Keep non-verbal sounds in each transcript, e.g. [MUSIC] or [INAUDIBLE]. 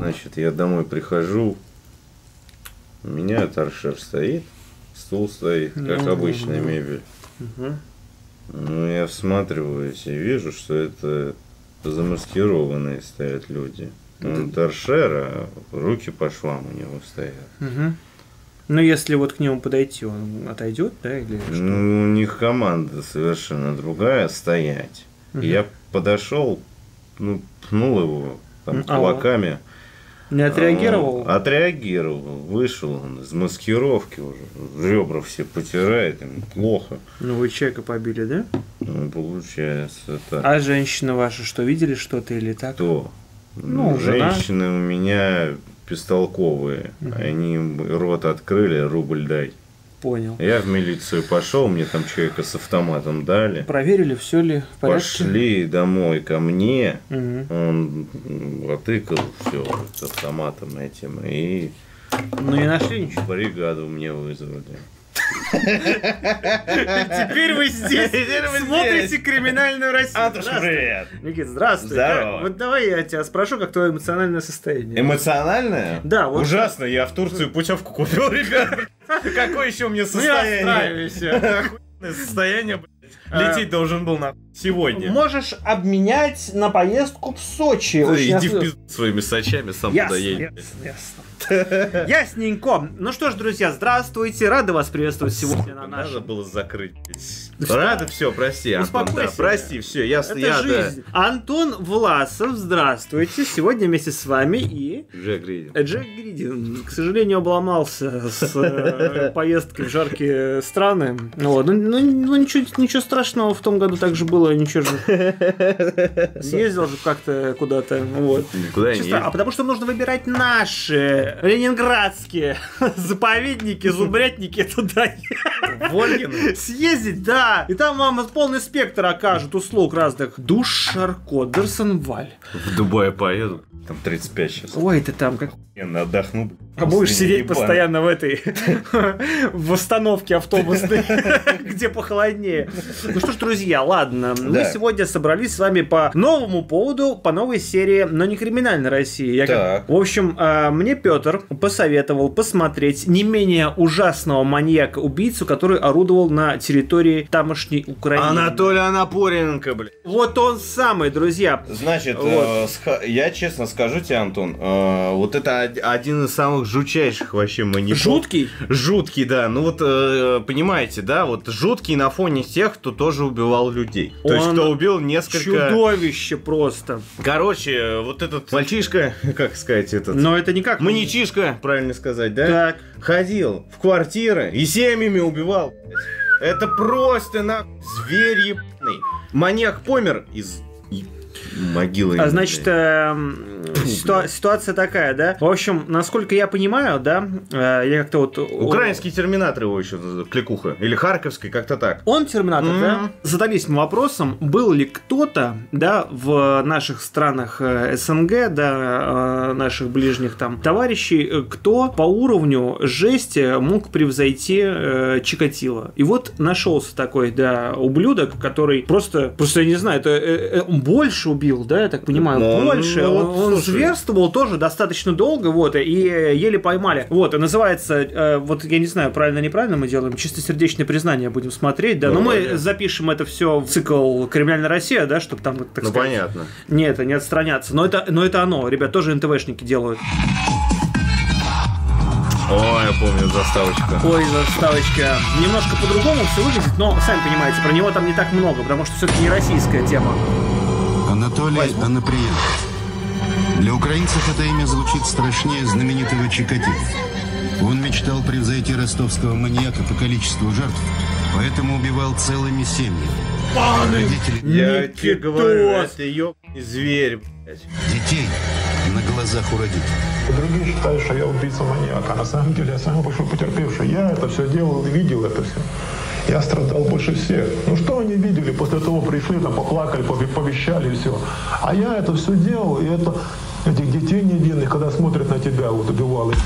Значит, я домой прихожу, у меня торшер стоит, стул стоит, как Ну, обычная ну, мебель. Мгм. Ну, я всматриваюсь и вижу, что это замаскированные стоят люди. Он торшер, а руки по швам у него стоят. Мгм. Ну, если вот к нему подойти, он отойдет, да, или что? Ну, у них команда совершенно другая стоять. Мгм. я подошел, ну, пнул его там а кулаками. Не отреагировал? А, Отреагировал. Вышел он из маскировки уже. Ребра все потирает, ему плохо. Ну, вы человека побили, да? Ну, получается так. А женщина ваша что, видели что-то или так? Кто? Ну, жена. Женщины у меня бестолковые. Мгм. Они рот открыли, рубль дай. Понял. Я в милицию пошел, мне там человека с автоматом дали. Проверили, все ли в порядке? Пошли домой ко мне. Мгм. Он отыкал все с автоматом этим. И Ну, не нашли ничего? бригаду мне вызвали. Теперь вы здесь смотрите криминальную Россию. Здравствуй. привет! Никит, здравствуй. Здорово. Вот давай я тебя спрошу, как твое эмоциональное состояние. Эмоциональное? Да, вот- Ужасно, я в Турцию путевку купил, ребят. [LAUGHS] Какое еще у меня Ну, не состояние? [LAUGHS] Охуенное состояние, блядь. А. Лететь должен был на сегодня. Можешь обменять на поездку в Сочи. Очень Иди в пизду своими сачами, сам Ясно, туда едь. ясно, ясно. [LAUGHS] Ясненько. Ну что ж, друзья, здравствуйте. Рады вас приветствовать сегодня на Надо нашем... было закрыть. Да Рада, все, прости, Антон, да, прости, все, я, Это я, да. жизнь. Антон Власов, здравствуйте. Сегодня вместе с вами и Джек Гридин. Джек Гридин, к сожалению, обломался с э, поездкой в жаркие страны. Ну, ну, ну, ничего, ничего страшного в том году также было, ничего же. [LAUGHS] Съездил же как-то куда-то. Вот. Никуда не Чисто- а потому что нужно выбирать наши ленинградские [LAUGHS] заповедники, зубрятники туда Вольгин. съездить, да. И там вам полный спектр окажут услуг разных. Душ, Шарко, Дерсенваль. В Дубай поеду. Там 35 сейчас. Ой, ты там как Я отдохну. А будешь сидеть постоянно в этой [LAUGHS] в остановке автобусной, где похолоднее. Ну что ж, друзья, ладно. Мы сегодня собрались с вами по новому поводу, по новой серии, но не криминальной России. Я как-. В общем, а, мне Петр посоветовал посмотреть не менее ужасного маньяка-убийцу, который орудовал на территории тамошней Украины. Анатолий Анапоренко, блядь. Вот он самый, друзья. Значит, Вот. э, сха- я честно скажу тебе, Антон, э, вот это од- один из самых жутчайших вообще манипул. Жуткий. Жуткий, да. Ну вот, э, понимаете, да, вот жуткий на фоне тех, кто тоже убивал людей. То есть, Он кто убил несколько... Чудовище просто. Короче, вот этот мальчишка, [LAUGHS] как сказать, этот... Но это никак... Маньячишка, правильно сказать, да? Так. Ходил в квартиры и семьями убивал. Это просто на зверь ебаный. Маньяк помер из могилы. А значит, эм, ситуа- ситуация такая, да? В общем, насколько я понимаю, да, э, я как-то вот... Украинский терминатор его еще, кликуха. Или харьковский, как-то так. Он терминатор, Мгм. да? Задались мы вопросом, был ли кто-то, да, в наших странах э, СНГ, да, э, наших ближних там товарищей, э, кто по уровню жести мог превзойти э, Чикатило. И вот нашелся такой, да, ублюдок, который просто, просто я не знаю, это э, э, больше убил, да, я так понимаю, Ну, больше. ну, он вот, он слушай. зверствовал тоже достаточно долго, вот, и еле поймали. Вот, и называется, э, вот я не знаю, правильно-неправильно мы делаем, чистосердечное признание будем смотреть, да, но Давай. мы запишем это все в цикл «Криминальная Россия», да, чтобы там, так Ну сказать, понятно. не это, не отстраняться. Но это, но это оно, ребят, тоже НТВшники делают. О, я помню, заставочка. Ой, заставочка. Немножко по-другому все выглядит, но, сами понимаете, про него там не так много, потому что все-таки не российская тема. Анатолий Анаприенко. Для украинцев это имя звучит страшнее знаменитого Чикатило. Он мечтал превзойти ростовского маньяка по количеству жертв, поэтому убивал целыми семьями. Родители Я Никитос. тебе говорю, это ебаный зверь, блядь. детей на глазах у родителей. Другие считают, что я убийца-маньяк, а на самом деле я самый большой потерпевший. Я это все делал и видел это все. Я страдал больше всех. Ну что они видели? После того пришли, там поплакали, пове- повещали и все. А я это все делал, и это этих детей невинных, когда смотрят на тебя, вот убивал их.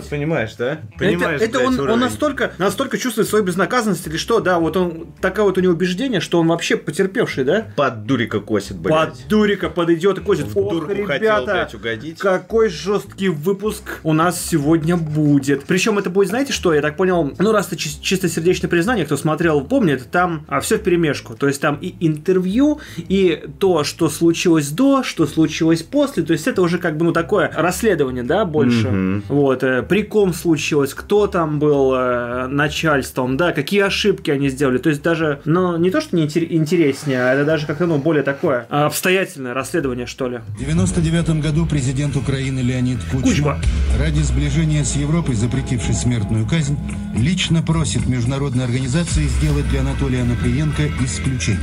Чего? Понимаешь, да? Это, Понимаешь, это блядь, он, он настолько, настолько чувствует свою безнаказанность или что, да, вот он, такое вот у него убеждение, что он вообще потерпевший, да? Под дурика косит, блядь. Под дурика, под идиота косит. В Ох, хотел, ребята, блядь, угодить. какой жесткий выпуск у нас сегодня будет. Причем это будет, знаете что, я так понял, ну раз это чис- чистосердечное признание, кто смотрел, помнит, там все в перемешку. То есть там и интервью, и то, что случилось до, что случилось после. То есть это уже как бы, ну, такое расследование, да, больше. Мгм. Вот, э, при ком случилось, кто там был э, начальством, да, какие ошибки они сделали. То есть даже, ну, не то, что не интер- интереснее, а это даже как-то, ну, более такое а, обстоятельное расследование, что ли. В 99 году президент Украины Леонид Кучма, Кучма. ради сближения с Европой, запретивший смертную казнь, лично просит международные организации сделать для Анатолия Наприенко исключение.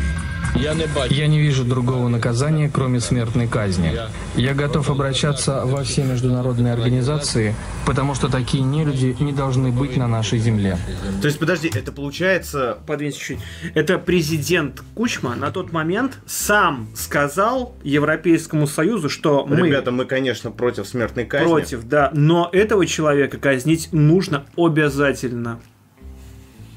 Я не вижу другого наказания, кроме смертной казни. Я готов обращаться во все международные организации, потому что такие нелюди не должны быть на нашей земле. То есть, подожди, это получается... подвиньте чуть-чуть. Это президент Кучма на тот момент сам сказал Европейскому Союзу, что мы Ребята, мы, конечно, против смертной казни. против, да, но этого человека казнить нужно обязательно.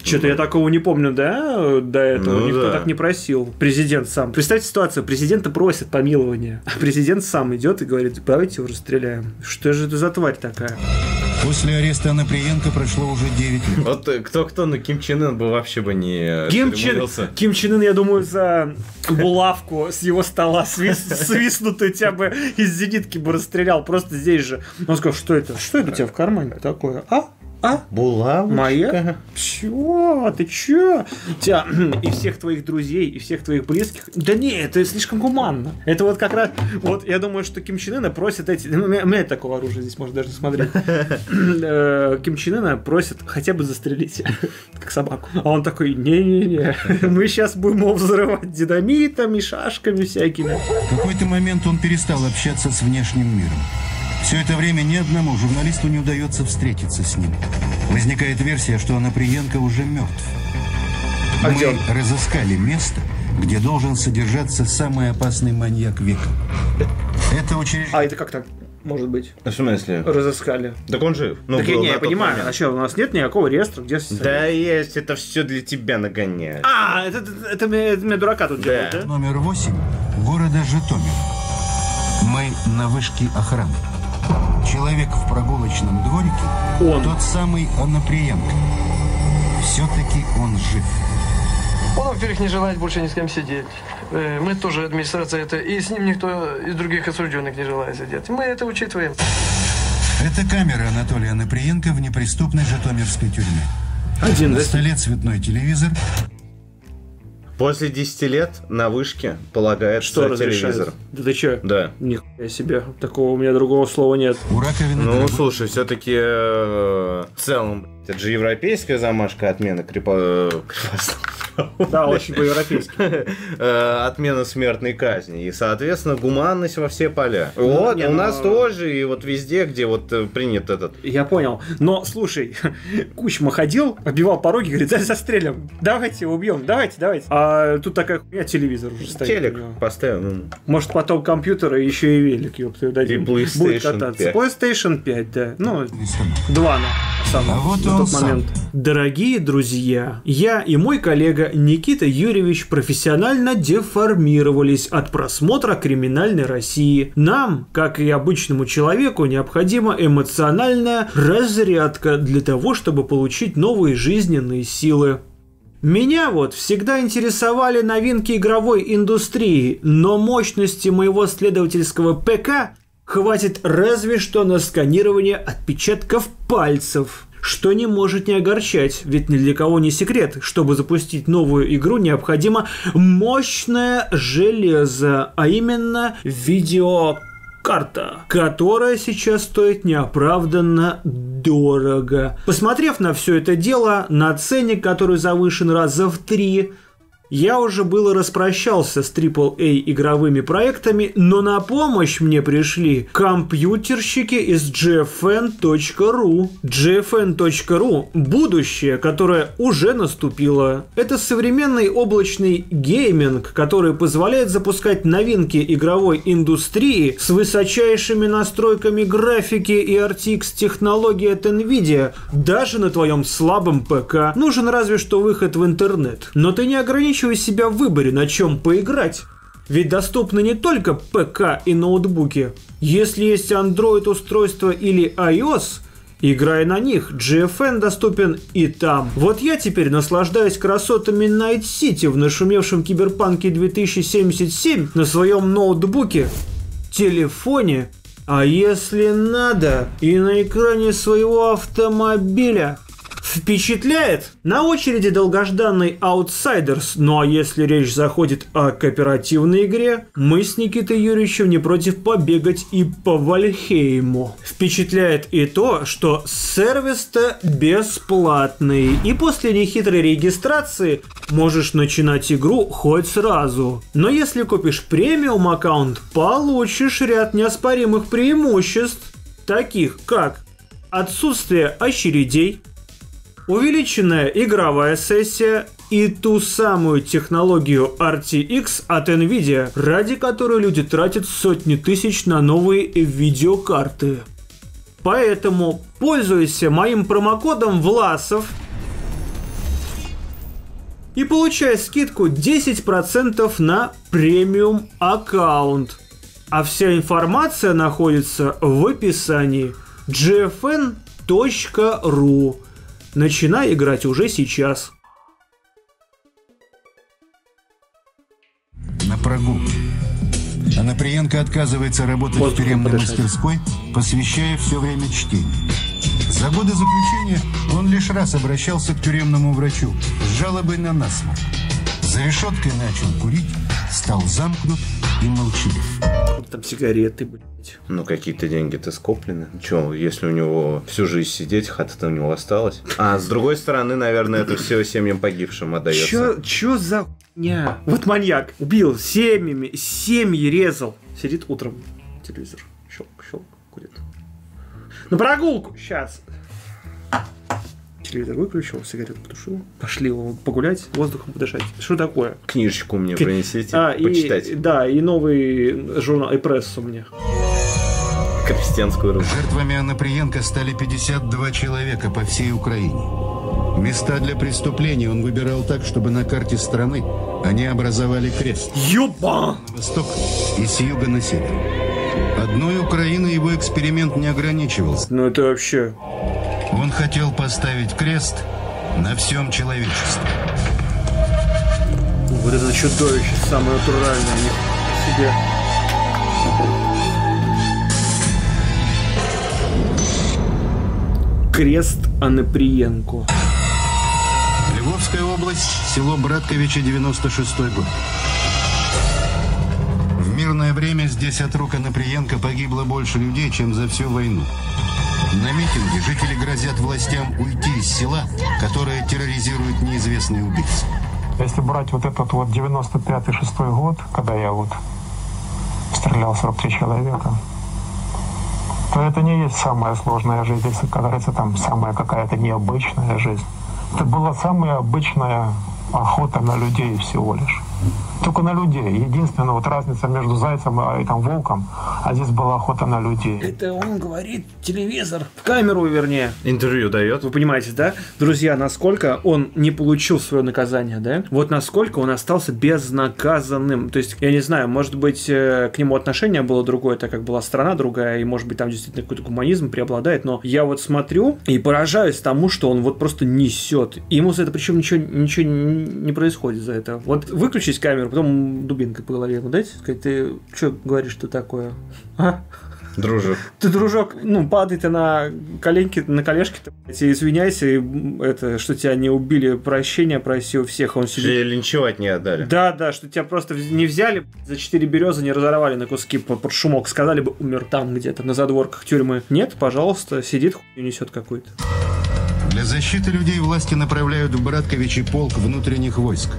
Что-то я такого не помню, да, до этого. Ну Никто да. так не просил. Президент сам. Представьте ситуацию, президента просят помилования, а президент сам идет и говорит, давайте его расстреляем. Что же это за тварь такая? После ареста Наприенко прошло уже 9 лет. Вот э, кто-кто, но Ким Чен Ын бы вообще бы не Ким Чен. Ким Чен Ын, я думаю, за булавку с его стола свис- [LAUGHS] свистнутую тебя бы из зенитки бы расстрелял. Просто здесь же. Он сказал, что это? Что это у тебя в кармане такое? А? А? Булавочка. Моя? Чё? Ты чё? Тебя [CLEARS THROAT] и всех твоих друзей, и всех твоих близких. Да не, это слишком гуманно. Это вот как раз. Вот я думаю, что Ким Чен Ына просит эти. Ну, у меня, у меня такого оружия, здесь можно даже не смотреть. [LAUGHS] Э, Ким Чен Ына просит хотя бы застрелить, [LAUGHS] как собаку. А он такой: не-не-не, [LAUGHS] мы сейчас будем его взрывать динамитами, шашками всякими. В какой-то момент он перестал общаться с внешним миром. Все это время ни одному журналисту не удается встретиться с ним. Возникает версия, что Наприенко уже мертв. А Мы где он? разыскали место, где должен содержаться самый опасный маньяк века. Это учреждение... А это как так может быть? В смысле? Разыскали. Так он жив. Ну, так я не я понимаю, момент. а что, у нас нет никакого реестра, где Да есть, это все для тебя нагоняют. А, это, это, это мне, это мне дурака тут делают, да? Номер 8 города Житомир. Мы на вышке охраны. Человек в прогулочном дворике Он. тот самый Анаприенко. Все-таки он жив. Он, во-первых, не желает больше ни с кем сидеть. Э, Мы тоже, администрация, это, и с ним никто из других осужденных не желает сидеть. Мы это учитываем. Это камера Анатолия Наприенко в неприступной житомирской тюрьме. Один, На столе цветной телевизор. После 10 лет на вышке полагается Что разрешает? телевизор. Да ты чё? Да. Нихуя себе. Такого у меня другого слова нет. У раковины Ну, дорогой- слушай, все-таки в целом это же европейская замашка отмена крепо... крепостного [LAUGHS] Да, очень по-европейски. Э, отмена смертной казни. И, соответственно, гуманность во все поля. Вот, не, у ну- нас тоже, и вот везде, где вот э, принят этот... Я понял. Но, слушай, [LAUGHS] Кучма ходил, обивал пороги, говорит, «Да, застрелим. Давайте убьем, давайте, давайте. А тут такая хуйня, телевизор уже стоит. Телек ну, Может, потом компьютер и еще и велик, ёпта, дадим. И PlayStation Будет кататься. 5. PlayStation 5, да. Ну. Два на самом А вот на тот сам. момент. Дорогие друзья, я и мой коллега Никита Юрьевич профессионально деформировались от просмотра криминальной России. Нам, как и обычному человеку, необходима эмоциональная разрядка для того, чтобы получить новые жизненные силы. Меня вот всегда интересовали новинки игровой индустрии, но мощности моего следовательского ПК хватит разве что на сканирование отпечатков пальцев. Что не может не огорчать, ведь ни для кого не секрет, чтобы запустить новую игру необходимо мощное железо, а именно видео карта, которая сейчас стоит неоправданно дорого. Посмотрев на все это дело, на ценник, который завышен раза в три, Я уже было распрощался с AAA игровыми проектами, но на помощь мне пришли компьютерщики из gfn.ru. gfn.ru – будущее, которое уже наступило. Это современный облачный гейминг, который позволяет запускать новинки игровой индустрии с высочайшими настройками графики и RTX технологии от NVIDIA, даже на твоем слабом ПК. Нужен разве что выход в интернет. Но ты не ограничиваешь ограничивай себя в выборе, на чем поиграть. Ведь доступны не только ПК и ноутбуки. Если есть Android устройство или iOS, играй на них, GFN доступен и там. Вот я теперь наслаждаюсь красотами Night City в нашумевшем Киберпанке 2077 на своем ноутбуке, телефоне, а если надо, и на экране своего автомобиля. Впечатляет? На очереди долгожданный Outsiders, ну а если речь заходит о кооперативной игре, мы с Никитой Юрьевичем не против побегать и по Вальхейму. Впечатляет и то, что сервис-то бесплатный, и после нехитрой регистрации можешь начинать игру хоть сразу. Но если купишь премиум аккаунт, получишь ряд неоспоримых преимуществ, таких как отсутствие очередей, увеличенная игровая сессия и ту самую технологию RTX от NVIDIA, ради которой люди тратят сотни тысяч на новые видеокарты. Поэтому пользуйся моим промокодом Власов и получай скидку 10% на премиум аккаунт. А вся информация находится в описании gfn.ru Начинай играть уже сейчас. На прогулке. Анаприенко отказывается работать Воздухом в тюремной подышать. мастерской, посвящая все время чтению. За годы заключения он лишь раз обращался к тюремному врачу с жалобой на насморк. За решеткой начал курить, стал замкнут и молчалив. Там сигареты, блядь. Ну, какие-то деньги-то скоплены. Че, если у него всю жизнь сидеть, хата-то у него осталась. А с другой стороны, наверное, это все семьям погибшим отдается. Чё, чё за хуйня? Вот маньяк убил семьями, семьи резал. Сидит утром телевизор. Щелк, щелк, курит. На прогулку, сейчас телевизор выключил, сигарету потушил, пошли погулять, воздухом подышать. Что такое? Книжечку мне К... принесите, а, почитать. И, да, и новый журнал, и прессу мне. Крестьянскую руку. Жертвами Анаприенко стали 52 человека по всей Украине. Места для преступлений он выбирал так, чтобы на карте страны они образовали крест. Ёба! На восток и с юга на север. Одной Украины его эксперимент не ограничивался. Ну это вообще... Он хотел поставить крест на всем человечестве. Вот это чудовище, самое натуральное, не себе. Крест Анаприенко. Львовская область, село Братковича, 96 год. В мирное время здесь от рук Анаприенко погибло больше людей, чем за всю войну. На митинге жители грозят властям уйти из села, которое терроризирует неизвестные убийцы. Если брать вот этот вот 95-6 год, когда я вот стрелял 43 человека, то это не есть самая сложная жизнь, если, говорится, там самая какая-то необычная жизнь. Это была самая обычная охота на людей всего лишь. Только на людей. Единственная вот разница между зайцем и там, волком, а здесь была охота на людей. Это он говорит телевизор. В камеру, вернее. Интервью дает. Вы понимаете, да? Друзья, насколько он не получил свое наказание, да? Вот насколько он остался безнаказанным. То есть, я не знаю, может быть, э, к нему отношение было другое, так как была страна другая, и может быть там действительно какой-то гуманизм преобладает, но я вот смотрю и поражаюсь тому, что он вот просто несет. И ему за это причем ничего, ничего не происходит за это. Вот выключить камеру, камеру, потом дубинкой по голове ему дать, сказать, ты что говоришь, что такое? А? Дружок. Ты, дружок, ну, падай ты на коленки, на колешки, ты, извиняйся, и это, что тебя не убили, прощения проси у всех. Он сидит... Что линчевать не отдали. Да, да, что тебя просто не взяли, за четыре березы не разорвали на куски под шумок, сказали бы, умер там где-то, на задворках тюрьмы. Нет, пожалуйста, сидит, хуй несет какой-то. Для защиты людей власти направляют в Братковичи полк внутренних войск.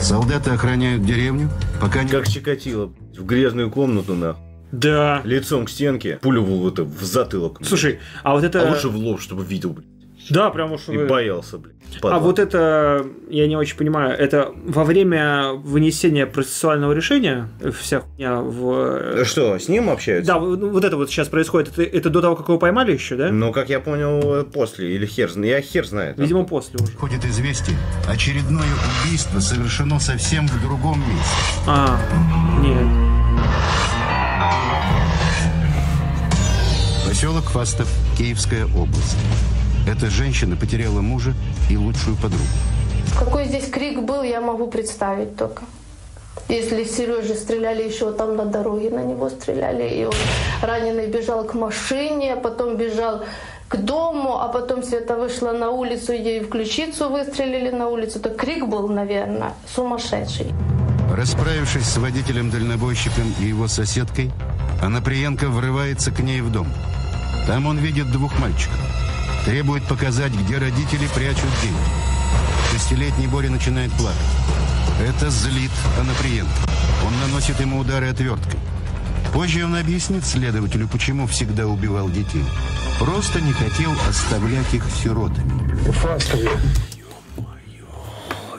Солдаты охраняют деревню, пока не... Как Чикатило, в грязную комнату, нахуй. Да. Лицом к стенке, пулю в, это, в затылок. блядь. Слушай, а вот это... А лучше в лоб, чтобы видел, блядь. Да, прям уж... И боялся. А падла. вот это, я не очень понимаю, это во время вынесения процессуального решения вся хуйня в... Что, с ним общаются? Да, вот вот это вот сейчас происходит. Это, это до того, как его поймали еще, да? Ну, как я понял, после, или хер, зна- я хер знает. Видимо, после уже. Ходит известие, очередное убийство совершено совсем в другом месте. А, нет. Поселок Фастов, Киевская область. Эта женщина потеряла мужа и лучшую подругу. Какой здесь крик был, я могу представить только. Если Сереже стреляли еще там на дороге, на него стреляли, и он раненый бежал к машине, а потом бежал к дому, а потом Света вышла на улицу, ей в ключицу выстрелили на улицу, то крик был, наверное, сумасшедший. Расправившись с водителем-дальнобойщиком и его соседкой, Анаприенко врывается к ней в дом. Там он видит двух мальчиков. Требует показать, где родители прячут деньги. Шестилетний Боря начинает плакать. Это злит Анаприенко. Он наносит ему удары отверткой. Позже он объяснит следователю, почему всегда убивал детей. Просто не хотел оставлять их сиротами. Фастове.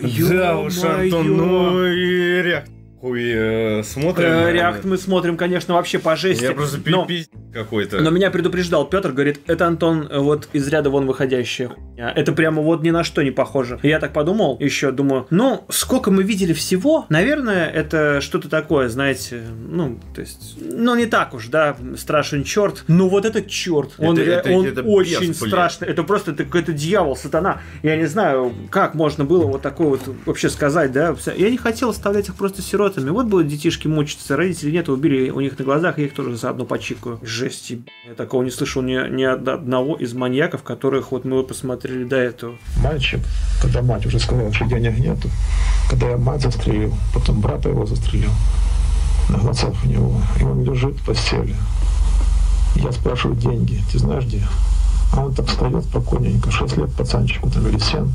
Да уж, Антон, ну и реакт хуй э, смотрим. Э, Реакт мы смотрим, конечно, вообще по жести. Я просто но, какой-то. но меня предупреждал Петр, говорит, это Антон э, вот из ряда вон выходящая хуйня. Это прямо вот ни на что не похоже. И я так подумал, еще думаю, ну, сколько мы видели всего, наверное, это что-то такое, знаете, ну, то есть, ну, не так уж, да, страшен черт. Но вот этот черт, он, Это- ре- это- он это очень бес, страшный. Это просто это какой-то дьявол, сатана. Я не знаю, как можно было вот такое вот вообще сказать, да. Я не хотел оставлять их просто сиротами. Вот будут детишки мучиться, родителей нет, убили у них на глазах, я их тоже заодно почикаю. Жесть, я такого не слышал ни, ни одного из маньяков, которых вот мы посмотрели до этого. Мальчик, когда мать уже сказала, что денег нету, когда я мать застрелил, потом брата его застрелил на глазах у него, и он лежит в постели. Я спрашиваю деньги, ты знаешь где? А он так встает спокойненько, 6 лет пацанчику, там или 7,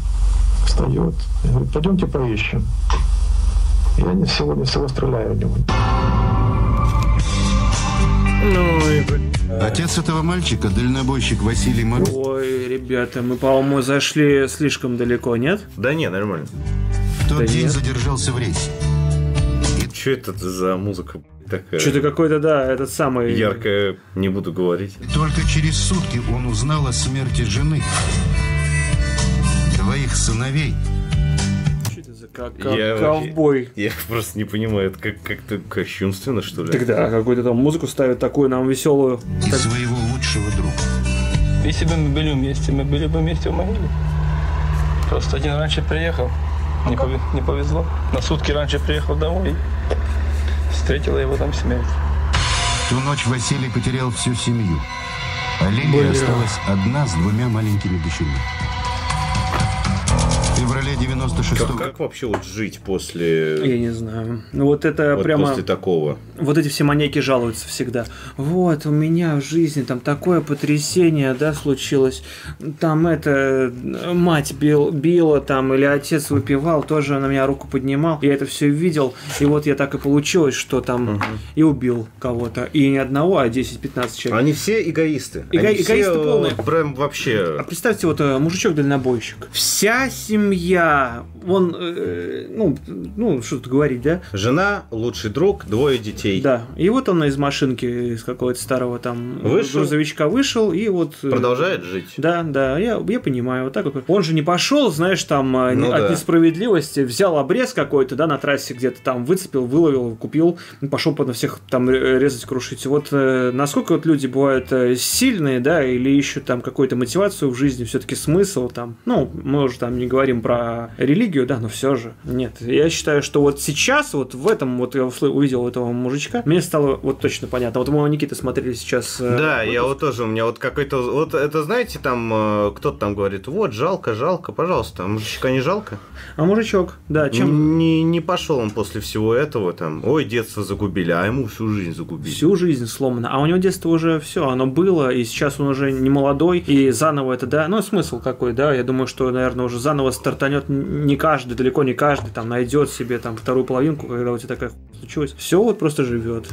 встает, и говорит, пойдемте поищем. Я не сегодня всего стреляю в него. Ну и. Отец этого мальчика, дальнобойщик Василий Мороз, Ой, ребята, мы, по-моему, зашли слишком далеко, нет? Да не, нормально. в тот Да день нет. задержался в рейсе. Что это за музыка такая? Что-то какой-то, да, этот самый... яркая, не буду говорить. Только через сутки он узнал о смерти жены, двоих сыновей Что это за ка- Я ковбой? [LAUGHS] Я просто не понимаю, это как- как-то кощунственно, что ли? Тогда какую-то там музыку ставят такую нам веселую. и своего лучшего друга. Если бы мы были вместе, мы были бы вместе в могиле. Просто один раньше приехал, не, пове- не повезло. На сутки раньше приехал домой и встретила его там смерть. В ту ночь Василий потерял всю семью, а Лилия осталась одна с двумя маленькими дочерьми. В феврале 96 Как, как вообще вот жить после, Я не знаю. Ну вот это вот прямо... после такого? Вот эти все маньяки жалуются всегда. Вот, у меня в жизни там такое потрясение, да, случилось. Там это, мать бил, била там, или отец выпивал, тоже на меня руку поднимал. Я это все видел, и вот я так и получилось, что там и убил кого-то. И не одного, а 10-15 человек. Они все эгоисты. Эго- Они все, эгоисты полные. э, Прям вообще... А представьте, вот э, мужичок-дальнобойщик. Вся семья, он, э, ну, ну, что тут говорить, да? Жена, лучший друг, двое детей. Да. И вот он из машинки, из какого-то старого там Вышел. грузовичка вышел, и вот... э, Продолжает жить. Да, да, я, я понимаю, вот так вот. Он же не пошел, знаешь, там э, Ну от да. несправедливости, взял обрез какой-то, да, на трассе где-то там выцепил, выловил, купил, пошел потом всех там ре- резать, крушить. Вот э, насколько вот люди бывают э, сильные, да, или ищут там какую-то мотивацию в жизни, все-таки смысл там. Ну, мы уже там не говорим про религию, да, но все же. Нет, я считаю, что вот сейчас, вот в этом, вот я увидел этого мужичка, мне стало вот точно понятно. Вот мы у Никиты смотрели сейчас. э, Да, я вот тоже, у меня вот какой-то, вот это, знаете, там э, кто-то там говорит, вот, жалко, жалко, пожалуйста, а мужичка не жалко? А мужичок, да, чем... Не, не пошел он после всего этого, там, ой, детство загубили, а ему всю жизнь загубили. Всю жизнь сломано. А у него детство уже все, оно было, и сейчас он уже не молодой, и заново это, да, ну смысл какой, да, я думаю, что, наверное, уже заново стартанет не каждый, далеко не каждый там найдет себе там вторую половинку, когда у тебя такая хуйня случилась. Все вот просто живет.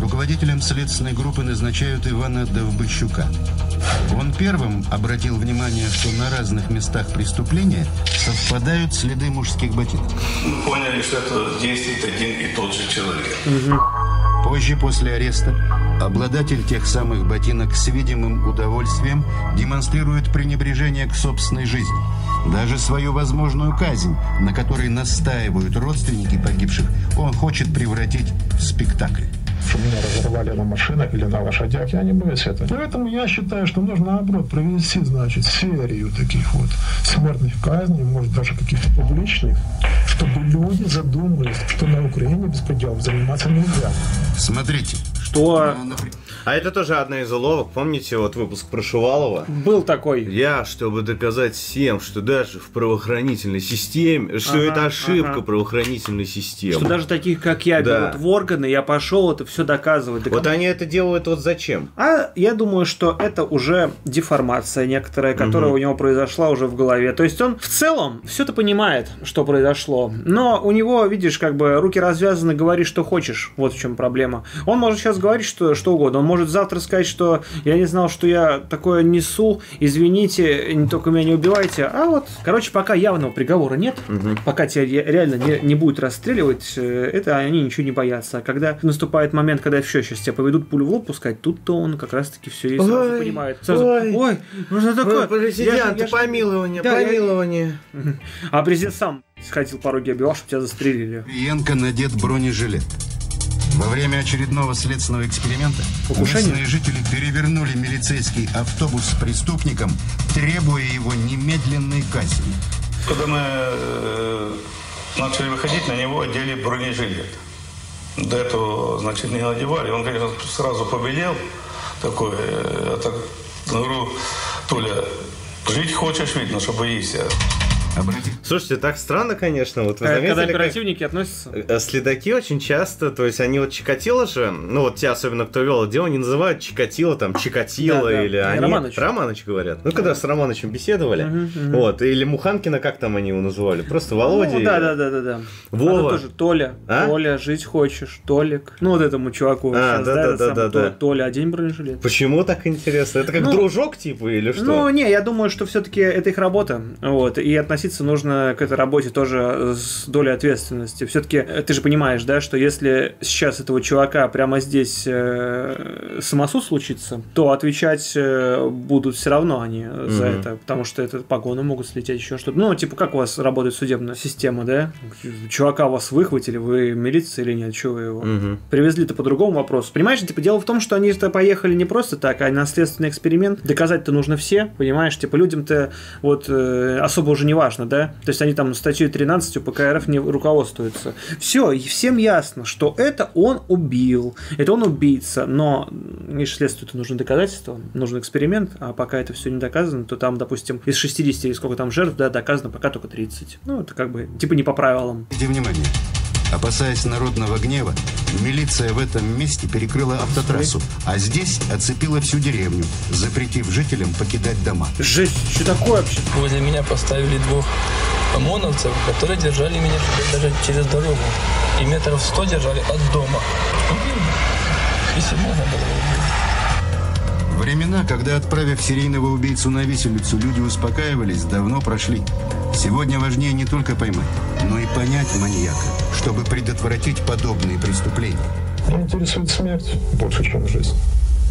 Руководителем следственной группы назначают Ивана Довбычука. Он первым обратил внимание, что на разных местах преступления совпадают следы мужских ботинок. Поняли, что это действует один и тот же человек. Позже, после ареста, обладатель тех самых ботинок с видимым удовольствием демонстрирует пренебрежение к собственной жизни. Даже свою возможную казнь, на которой настаивают родственники погибших, он хочет превратить в спектакль. Что меня разорвали на машинах или на лошадях, я не боюсь этого. Поэтому я считаю, что нужно, наоборот, провести, значит, серию таких вот смертных казней, может, даже каких-то публичных, чтобы люди задумались, что на Украине беспределом заниматься нельзя. Смотрите. Что А это тоже одна из уловок. Помните вот выпуск про Шувалова? был такой. Я, чтобы доказать всем, что даже в правоохранительной системе, что Ага, это ошибка ага. правоохранительной системы. Что даже таких, как я, Да. берут в органы, я пошел это все доказывать. Да Вот кому- они это делают вот зачем? А я думаю, что это уже деформация некоторая, которая у него произошла уже в голове. То есть он в целом все это понимает, что произошло. Но у него, видишь, как бы руки развязаны, говори, что хочешь. Вот в чем проблема. Он может сейчас говорить что, что угодно. Он может завтра сказать, что я не знал, что я такое несу. Извините, не только меня не убивайте. А вот, короче, пока явного приговора нет, пока тебя ре- реально не, не будет расстреливать, э, это они ничего не боятся. А когда наступает момент, когда все, сейчас тебя поведут пулю в лоб пускать, тут-то он как раз-таки все и сразу Ой, понимает. Сразу, ой. ой, ну что такое? Президент, Я я помилование, Да, я- помилование. А президент сам сходил пороги обивал, чтобы тебя застрелили. Янко надет бронежилет. Во время очередного следственного эксперимента Покушение? местные жители перевернули милицейский автобус с преступником, требуя его немедленной казни. Когда мы э, начали выходить, на него одели бронежилет. До этого, значит, не надевали. Он, конечно, сразу побелел. Такой, э, я так говорю, Толя, жить хочешь, видно, что боишься. Слушайте, так странно, конечно. Вот вы Э, заметили, Когда как- оперативники относятся... Э, Следаки очень часто, то есть они вот Чикатило же, ну вот те, особенно кто вел дело, не называют Чикатило, там, Чикатило Да, да. или они... Романыч. Романыч говорят. Ну, когда с Романычем беседовали, вот, или Муханкина, как там они его называли, просто Володя. Ну, да, да, да, да, да. Вова. Она тоже Толя. А? Толя, жить хочешь. Толик. Ну, вот этому чуваку. А, сейчас, да, да, да, да, То- да. Толя, один бронежилет. Почему так интересно? Это как Ну, дружок, типа, или что? Ну, не, я думаю, что все-таки это их работа. Вот, и относиться нужно к этой работе тоже с долей ответственности. Все-таки ты же понимаешь, да, что если сейчас этого чувака прямо здесь э, самосуд случится, то отвечать э, будут все равно они за Мгм. это, потому что это погоны могут слететь, еще что-то. Ну, типа, как у вас работает судебная система, да? Чувака вас выхватили, вы милиция или нет, чего вы его? Мгм. Привезли-то по другому вопросу. Понимаешь, типа, дело в том, что они-то поехали не просто так, а на следственный эксперимент. Доказать-то нужно все, понимаешь? Типа, людям-то вот э, особо уже не важно, да? То есть они там статьей 13 УПК РФ не руководствуются. Все, и всем ясно, что это он убил, это он убийца, но, видишь, следствию-то нужно доказательство, нужен эксперимент, а пока это все не доказано, то там, допустим, из 60 или сколько там жертв, да, доказано пока только 30. Ну, это как бы, типа, не по правилам. Обратите внимание. Опасаясь народного гнева, милиция в этом месте перекрыла автотрассу, а здесь оцепила всю деревню, запретив жителям покидать дома. Жесть, что такое вообще? Возле меня поставили двух ОМОНовцев, которые держали меня даже через дорогу. И метров сто держали от дома. Если можно было. Времена, когда, отправив серийного убийцу на виселицу, люди успокаивались, давно прошли. Сегодня важнее не только поймать, но и понять маньяка, чтобы предотвратить подобные преступления. Меня интересует смерть больше, чем жизнь.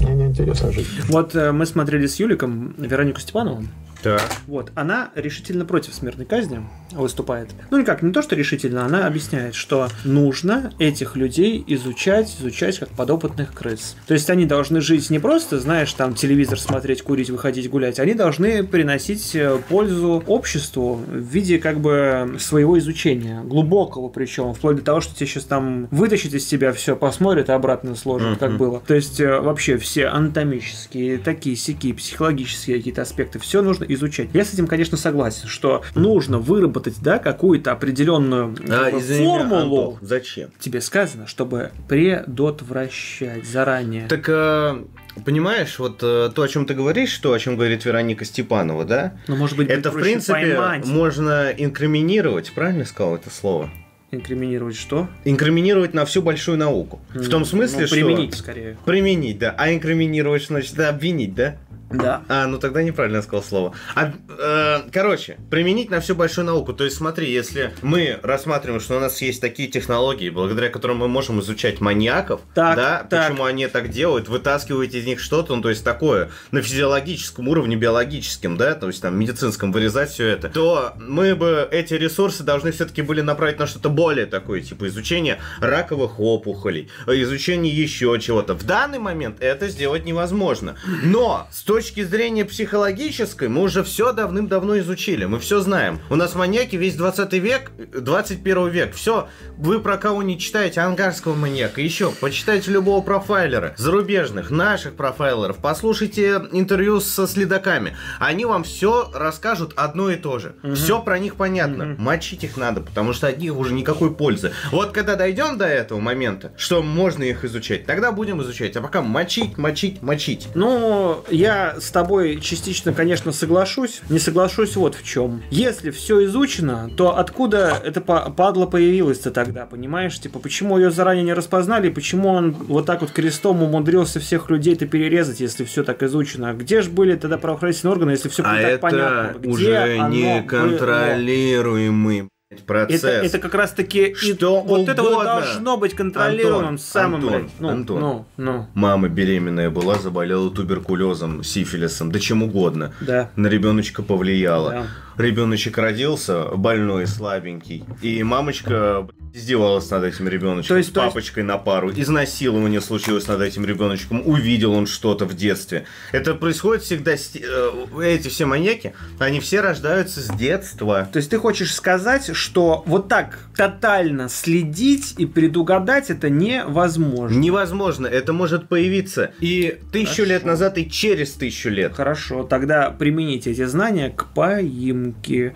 Мне не интересна жизнь. Вот э, мы смотрели с Юликом Веронику Степанову. Так. Вот, она решительно против смертной казни выступает. Ну никак, не то, что решительно, она объясняет, что нужно этих людей изучать, изучать как подопытных крыс. То есть они должны жить не просто, знаешь, там телевизор смотреть, курить, выходить гулять, они должны приносить э, пользу обществу в виде как бы своего изучения, глубокого причем, вплоть до того, что тебе сейчас там вытащит из тебя все, посмотрит и обратно сложит, как было. То есть э, вообще все анатомические, такие сякие, психологические какие-то аспекты, все нужно изучать. Я с этим, конечно, согласен, что нужно выработать, да, какую-то определенную А, как бы, извини меня, формулу. Антох, зачем? Тебе сказано, чтобы предотвращать заранее. Так, а, понимаешь, вот э, то, о чем ты говоришь, то, о чем говорит Вероника Степанова, да? Ну, может быть, это, в принципе, поймать. можно инкриминировать, правильно сказал это слово? Инкриминировать что? Инкриминировать на всю большую науку. В том смысле, Ну, что... применить скорее. Применить, да. А инкриминировать, значит, да, обвинить, да? Да. А, ну тогда неправильно я сказал слово. А, э, короче, применить на всю большую науку. То есть смотри, если мы рассматриваем, что у нас есть такие технологии, благодаря которым мы можем изучать маньяков, Так, да, так. почему они так делают, вытаскивать из них что-то, ну то есть такое, на физиологическом уровне, биологическом, да, то есть там медицинском вырезать все это, то мы бы эти ресурсы должны все-таки были направить на что-то более такое, типа изучение раковых опухолей, изучение еще чего-то. В данный момент это сделать невозможно. Но с точки зрения психологической мы уже все давным-давно изучили, мы все знаем. У нас маньяки весь 20 век, 21 век, все. Вы про кого не читаете ангарского маньяка, еще почитайте любого профайлера, зарубежных, наших профайлеров, послушайте интервью со следаками. Они вам все расскажут одно и то же. Все про них понятно. Мочить их надо, потому что от них уже никакой пользы. Вот когда дойдем до этого момента, что можно их изучать, тогда будем изучать. А пока мочить, мочить, мочить. Ну, я с тобой частично, конечно, соглашусь. Не соглашусь вот в чем. Если все изучено, то откуда эта па- падла появилась-то тогда, понимаешь? Типа, почему ее заранее не распознали, почему он вот так вот крестом умудрился всех людей-то перерезать, если все так изучено? А Где же были тогда правоохранительные органы, если все А так это понятно? Где уже неконтролируемый процесс. Это, это как раз таки Что вот это вот должно быть контролируемым Антон, самым Антон, блядь, ну, Антон. ну, ну, Мама беременная была, заболела туберкулезом, сифилисом, да чем угодно. да. На ребеночка повлияло. Да. Ребеночек родился больной, слабенький, и мамочка издевалась над этим ребеночком То есть- с то есть- папочкой на пару. Изнасилование случилось над этим ребеночком. Увидел он что-то в детстве. Это происходит всегда. с- э, Эти все маньяки, они все рождаются с детства. То есть ты хочешь сказать, что вот так тотально следить и предугадать это невозможно? Невозможно, это может появиться и тысячу Хорошо. лет назад, и через тысячу лет. Хорошо, тогда примените эти знания к поимке.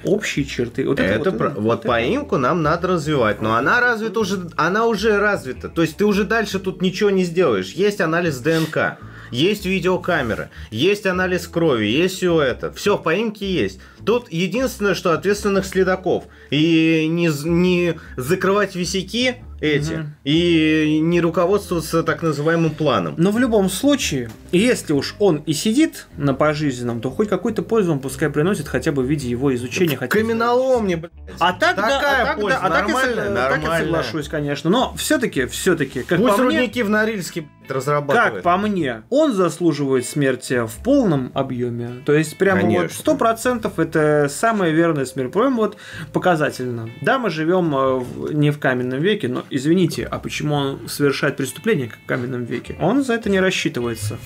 Общие черты. Вот это, Это вот, про- это- вот это- поимку нам надо развивать, но она развита уже, она уже развита. То есть ты уже дальше тут ничего не сделаешь. Есть анализ ДНК, есть видеокамера, есть анализ крови, есть все это. Все в поимке есть. Тут единственное, что ответственных следаков. И не, не закрывать висяки эти, и не руководствоваться так называемым планом. Но в любом случае, если уж он и сидит на пожизненном, то хоть какую-то пользу он пускай приносит хотя бы в виде его изучения. хотя бы. Каменоломни, блядь. А так, да, Такая а так, да, а так, я, нормальная, так я соглашусь, конечно. Но все-таки, все-таки, как Пусть по мне, в Норильске блядь, разрабатывают. Как по мне, он заслуживает смерти в полном объеме. То есть прямо вот Конечно. сто процентов это самая верная смерть. Прям вот показательно. Да, мы живем э, в- не в каменном веке, но извините, а почему он совершает преступление как в каменном веке? Он за это не рассчитывается.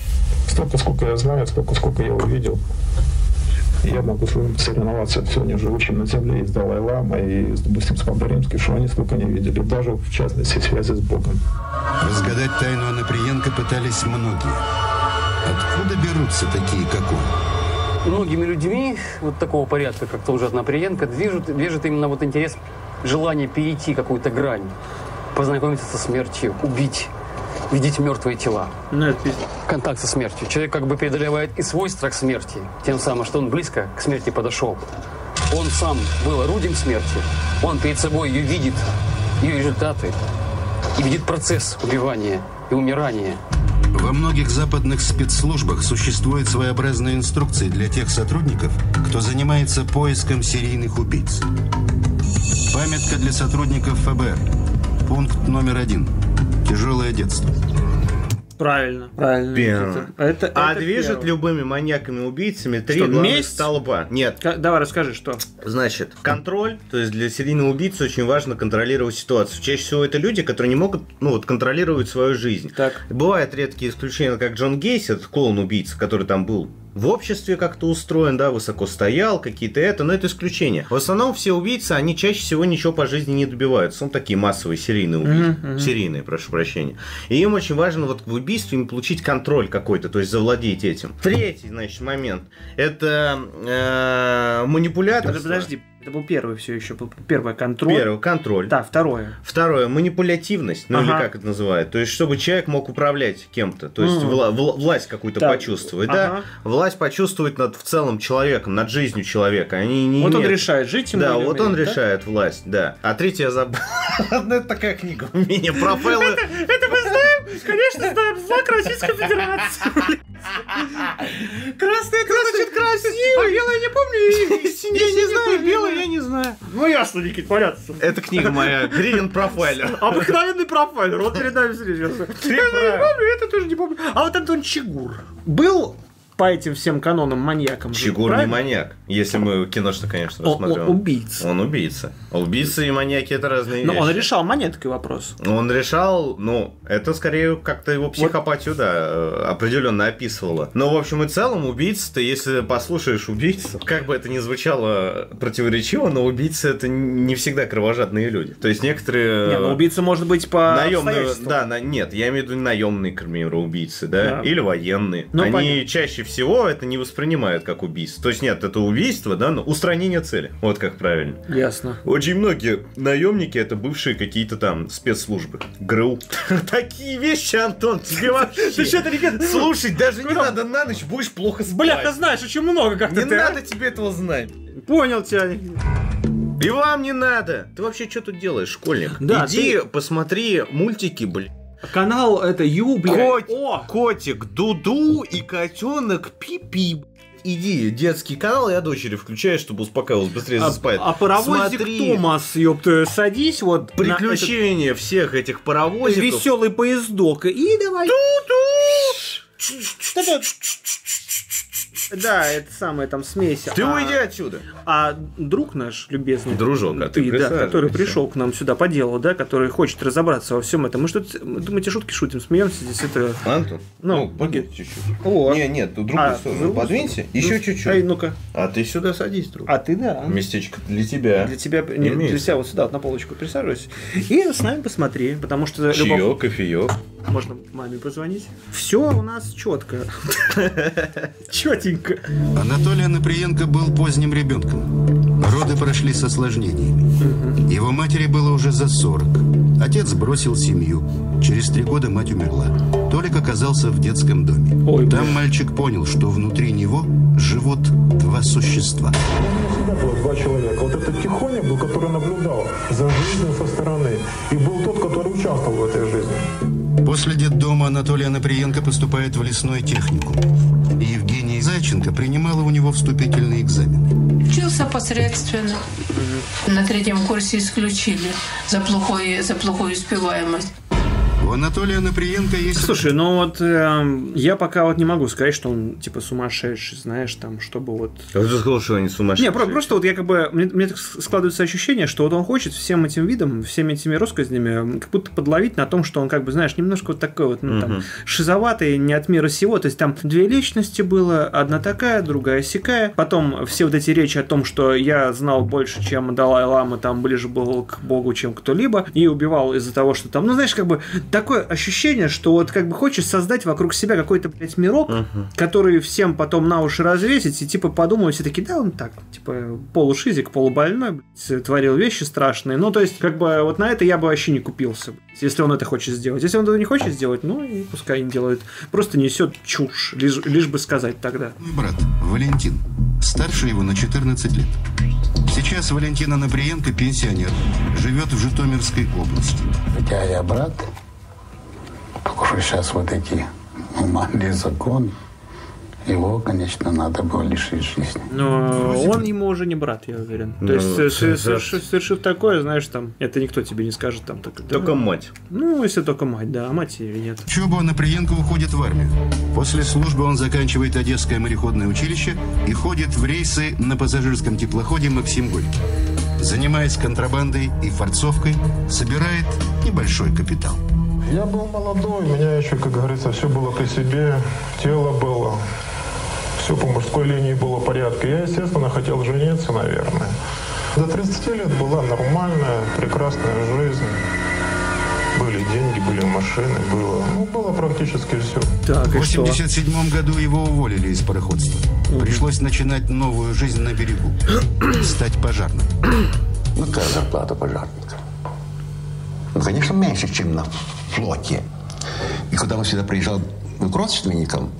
Столько, сколько я знаю, столько, сколько я увидел. Я могу с вами соревноваться сегодня живущим на земле и с Далай-Ламой, и, допустим, с Папой Римским, что они столько не видели, даже в частности связи с Богом. Разгадать тайну Анаприенко пытались многие. Откуда берутся такие, как он? Многими людьми вот такого порядка, как тоже Одноприенко, движет, движет именно вот интерес, желание перейти какую-то грань, познакомиться со смертью, убить, видеть мертвые тела. Ну, это пиздец. Контакт со смертью. Человек как бы преодолевает и свой страх смерти, тем самым, что он близко к смерти подошел. Он сам был орудием смерти, он перед собой ее видит, ее результаты, и видит процесс убивания и умирания. Во многих западных спецслужбах существуют своеобразные инструкции для тех сотрудников, кто занимается поиском серийных убийц. Памятка для сотрудников ФБР. Пункт номер один. Тяжелое детство. Правильно. Правильно. Первое. Это, это, А это движет первое. любыми маньяками-убийцами три Что, главных месть? столба. Нет, Ка- Давай расскажи, что. Значит, контроль, то есть для серийного убийцы очень важно контролировать ситуацию. Чаще всего это люди, которые не могут, ну вот, контролировать свою жизнь. Так. Бывают редкие исключения, как Джон Гейси, этот клоун-убийца, который там был в обществе как-то устроен, да, высоко стоял, какие-то это, но это исключение. В основном все убийцы, они чаще всего ничего по жизни не добиваются. Он такие массовые серийные убийцы. Серийные, прошу прощения. И им очень важно вот в убийстве им получить контроль какой-то, то есть завладеть этим. Третий, значит, момент. Это э, манипуляторство. Подожди, Это был первый все еще. был Первое контроль. Первый контроль. Да, второе. Второе манипулятивность, ну или Ага. как это называют. То есть, чтобы человек мог управлять кем-то. То есть, вла- вла- власть какую-то Так, почувствовать. ага. Да? Власть почувствовать над в целом человеком, над жизнью человека. Они не Вот он имеют- решает, жить ему Да, или вот он умереть, да? решает власть, да. А третья я забыл. [LAUGHS] Одна такая книга у меня про. Это знаем, конечно, знаем флаг Российской Федерации. Красный значит красиво, белое не помню, синее не знаю, белое я не знаю. Ну ясно, Никит, понятно. Это книга моя, Гринин профайлер. Обыкновенный профайлер, вот перед нами сидит сейчас. Это не помню, это тоже не помню. А вот Антон Чигур был по этим всем канонам маньяком. Чигур не маньяк. Если мы киношно, конечно, Он- он рассмотрим. убийца. Он убийца. Убийцы и маньяки это разные Но вещи. он решал монеткой вопрос. Он решал, ну, это скорее как-то его психопатию, да, э, определенно описывало. Но, в общем и целом, убийца-то, если послушаешь убийцу, [LAUGHS] как бы это ни звучало противоречиво, но убийцы это не всегда кровожадные люди. То есть некоторые... Не, ну убийца может быть по Наемные, да, на, нет, я имею в виду наемные, к примеру, убийцы, да, Да. или военные. Ну, Они понятно. чаще всего это не воспринимают как убийство. То есть нет, это убийство, да, но устранение цели. Вот как правильно. Ясно. Очень многие наемники это бывшие какие-то там спецслужбы. ГРУ. [LAUGHS] Такие вещи, Антон, тебе [LAUGHS] вообще. Ты что, ребят, Слушай, даже не надо на ночь, будешь плохо спать. Бляха, знаешь, очень много как-то Не ты, а? надо тебе этого знать. Понял тебя. И вам не надо. Ты вообще что тут делаешь, школьник? Да, Иди посмотри мультики, блин. Канал это Ю, блядь. Кот- О! Котик Дуду и котенок Пипи. Иди, детский канал, я дочери включаю, чтобы успокаивалась, быстрее А, засыпает. а паровозик Смотри, Томас, ёпта, садись вот Приключения всех этих этот паровозиков. веселый поездок. И давай. Да, это самое там смесь. Ты А- уйди отсюда. А друг наш любезный, Дружок, а ты ты, да, который пришел к нам сюда по делу, да, который хочет разобраться во всем этом. Мы что-то, мы, думаете, шутки шутим, смеемся здесь, это... Антон, Ну, ну, подвинь чуть-чуть. О. Не, нет, тут другую А, сторону. Подвинься, Ну, еще Ай, чуть-чуть. ну-ка. А ты сюда садись, друг. А ты, да. Местечко для тебя. Для тебя, не, для себя вот сюда вот на полочку присаживайся. И с нами посмотри, потому что... Чаек, кофеек. Можно маме позвонить. Все у нас четко. [LAUGHS] Четенько. Анатолий Анаприенко был поздним ребенком. Роды прошли с осложнениями. Его матери было уже за 40. Отец бросил семью. Через три года мать умерла. Толик оказался в детском доме. Ой, Там мальчик понял, что внутри него живут два существа. всегда было два человека. Вот этот Тихоня был, который наблюдал за жизнью со стороны. И был тот, который участвовал в этой жизни. После детдома Анатолий Анаприенко поступает в лесной техникум. И Евгений Зайченко принимала у него вступительные экзамены. Учился посредственно. На третьем курсе исключили за, плохой, за плохую успеваемость. У Анатолия Анаприенко есть... Слушай, ну вот эм, я пока вот не могу сказать, что он типа сумасшедший, знаешь, там, чтобы вот... Как ты сказал, что они сумасшедшие? Не, про- просто вот я как бы... Мне, мне так складывается ощущение, что вот он хочет всем этим видом, всеми этими россказнями как будто подловить на том, что он как бы, знаешь, немножко вот такой вот, ну, там, шизоватый, не от мира сего. То есть там две личности было, одна такая, другая сякая. Потом все вот эти речи о том, что я знал больше, чем Далай-Лама, там ближе был к Богу, чем кто-либо, и убивал из-за того, что там, ну, знаешь, как бы такое ощущение, что вот как бы хочешь создать вокруг себя какой-то, блядь, мирок, который всем потом на уши развесить, и типа подумают все таки да, он так, типа полушизик, полубольной, блядь, творил вещи страшные. Ну, то есть, как бы вот на это я бы вообще не купился, блядь, если он это хочет сделать. Если он этого не хочет сделать, ну и пускай не делает. Просто несет чушь, лишь, лишь бы сказать тогда. Мой брат Валентин. Старше его на 14 лет. Сейчас Валентин Анаприенко пенсионер. Живет в Житомирской области. Хотя я брат, что сейчас вот эти гуманные законы, его, конечно, надо было лишить жизни. Но он ему уже не брат, я уверен. То Ну, есть, э, за- совершив, совершив такое, знаешь, там, это никто тебе не скажет там. Так, да. Только мать. Ну, если только мать, да, а мать или нет. Чубу Анаприенко уходит в армию. После службы он заканчивает Одесское мореходное училище и ходит в рейсы на пассажирском теплоходе «Максим Горький». Занимаясь контрабандой и форцовкой, собирает небольшой капитал. Я был молодой, у меня еще, как говорится, все было при себе, тело было, все по мужской линии было в порядке. Я, естественно, хотел жениться, наверное. До 30 лет была нормальная, прекрасная жизнь. Были деньги, были машины, было, ну, было практически все. Так, В 87 году его уволили из пароходства. Пришлось начинать новую жизнь на берегу. [COUGHS] Стать пожарным. Ну, какая зарплата пожарника? Ну, конечно, меньше, чем на флоте. И когда он сюда приезжал к родственникам,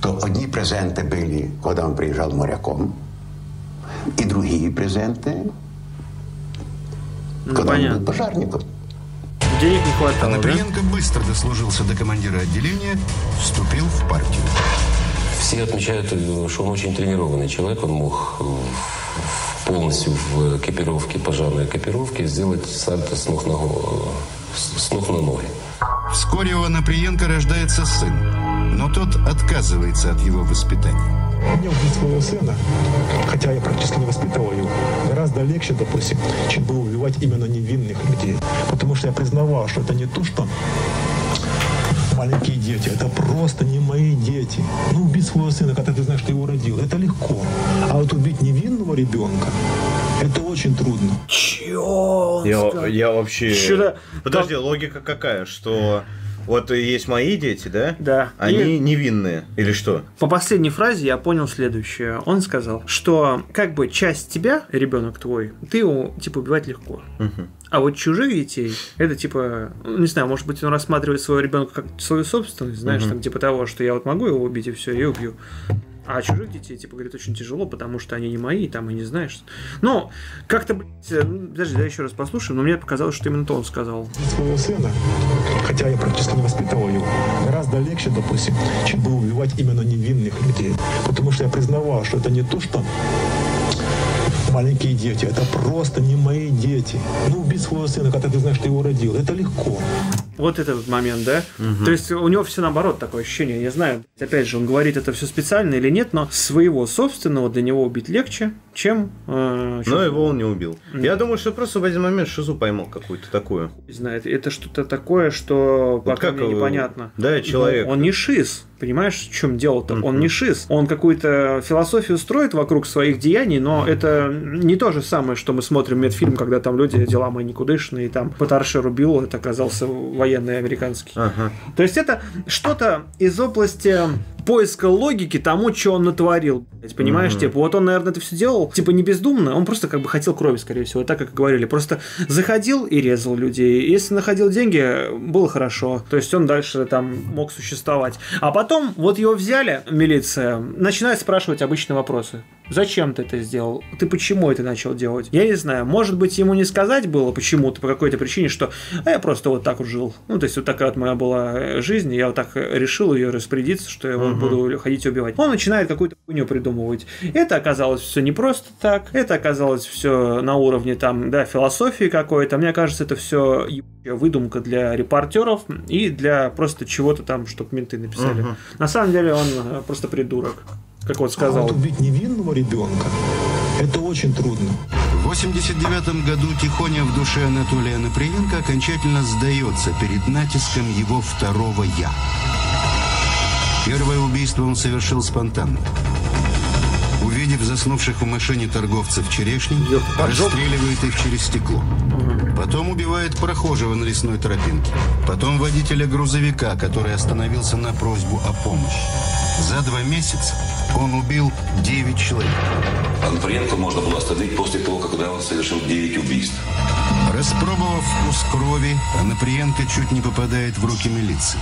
то одни презенты были, когда он приезжал моряком, и другие презенты, Ну, когда он понятно. был пожарником. Денег не хватало, да? Анаприенко быстро дослужился до командира отделения, вступил в партию. Все отмечают, что он очень тренированный человек. Он мог полностью в экипировке, пожарной экипировке, сделать сальто с ног на, го- э, с с ног на ноги. Вскоре у Анаприенко рождается сын, но тот отказывается от его воспитания. Мне убить своего сына, хотя я практически не воспитывал его, гораздо легче, допустим, чем было убивать именно невинных людей. Потому что я признавал, что это не то, что маленькие дети, это просто не мои дети. Ну, убить своего сына, когда ты знаешь, что его родил, это легко. А вот убить невинного ребенка, это очень трудно. Чё? Я, я вообще... Чё-то- Подожди, логика какая? Что вот есть мои дети, да? Да. Они И- невинные. Или что? По последней фразе я понял следующее. Он сказал, что как бы часть тебя, ребенок твой, ты его типа убивать легко. А вот чужих детей, это типа, ну, не знаю, может быть, он рассматривает своего ребенка как свою собственность, знаешь, Мгм. там типа того, что я вот могу его убить и все, я убью. А чужих детей, типа, говорит, очень тяжело, потому что они не мои, там, и не знаешь. Ну, как-то, блядь, э, ну, подожди, да еще раз послушаем, но мне показалось, что именно то он сказал. Своего сына, хотя я практически не воспитывал его, гораздо легче, допустим, чем было убивать именно невинных людей. Потому что я признавал, что это не то, что маленькие дети, это просто не мои дети. Ну, убить своего сына, когда ты знаешь, что его родил, это легко. Вот этот момент, да? То есть у него все наоборот такое ощущение. Я знаю, опять же, он говорит это все специально или нет, но своего собственного для него убить легче, чем... э, Но его он не убил. Я думаю, что просто в один момент шизу поймал какую-то такую. Не знаю, это что-то такое, что пока как мне непонятно. Да, человек. Но он не шиз. Понимаешь, в чем дело-то? Он не шиз. Он какую-то философию строит вокруг своих деяний, но это не то же самое, что мы смотрим медфильм, когда там люди дела мои никудышные, и там Патаршер убил, это оказался военный американский. Ага. То есть это что-то из области поиска логики тому, что он натворил. Понимаешь, Мгм. типа, вот он, наверное, это все делал, типа, не бездумно, он просто как бы хотел крови, скорее всего, так как говорили. Просто заходил и резал людей. Если находил деньги, было хорошо. То есть он дальше там мог существовать. А потом вот его взяли, милиция, начинает спрашивать обычные вопросы. Зачем ты это сделал? Ты почему это начал делать? Я не знаю. Может быть, ему не сказать было почему-то, по какой-то причине, что а я просто вот так вот жил. Ну, то есть, вот такая вот моя была э, жизнь, и я вот так э, решил ее распорядиться, что я вот Мгм. буду ходить и убивать. Он начинает какую-то хуйню придумывать. Это оказалось все не просто так. Это оказалось все на уровне там, да, философии какой-то. Мне кажется, это все выдумка для репортеров и для просто чего-то там, чтобы менты написали. Мгм. На самом деле он э, просто придурок. Как вот А сказал. вот убить невинного ребенка, это очень трудно. В 89 году Тихоня в душе Анатолия Наприенко окончательно сдается перед натиском его второго «я». Первое убийство он совершил спонтанно. Увидев заснувших в машине торговцев черешней, расстреливает их через стекло. Потом убивает прохожего на лесной тропинке. Потом водителя грузовика, который остановился на просьбу о помощи. За два месяца он убил 9 человек. Анаприенко можно было остановить после того, когда он совершил 9 убийств. Распробовав вкус крови, Анаприенко чуть не попадает в руки милиции.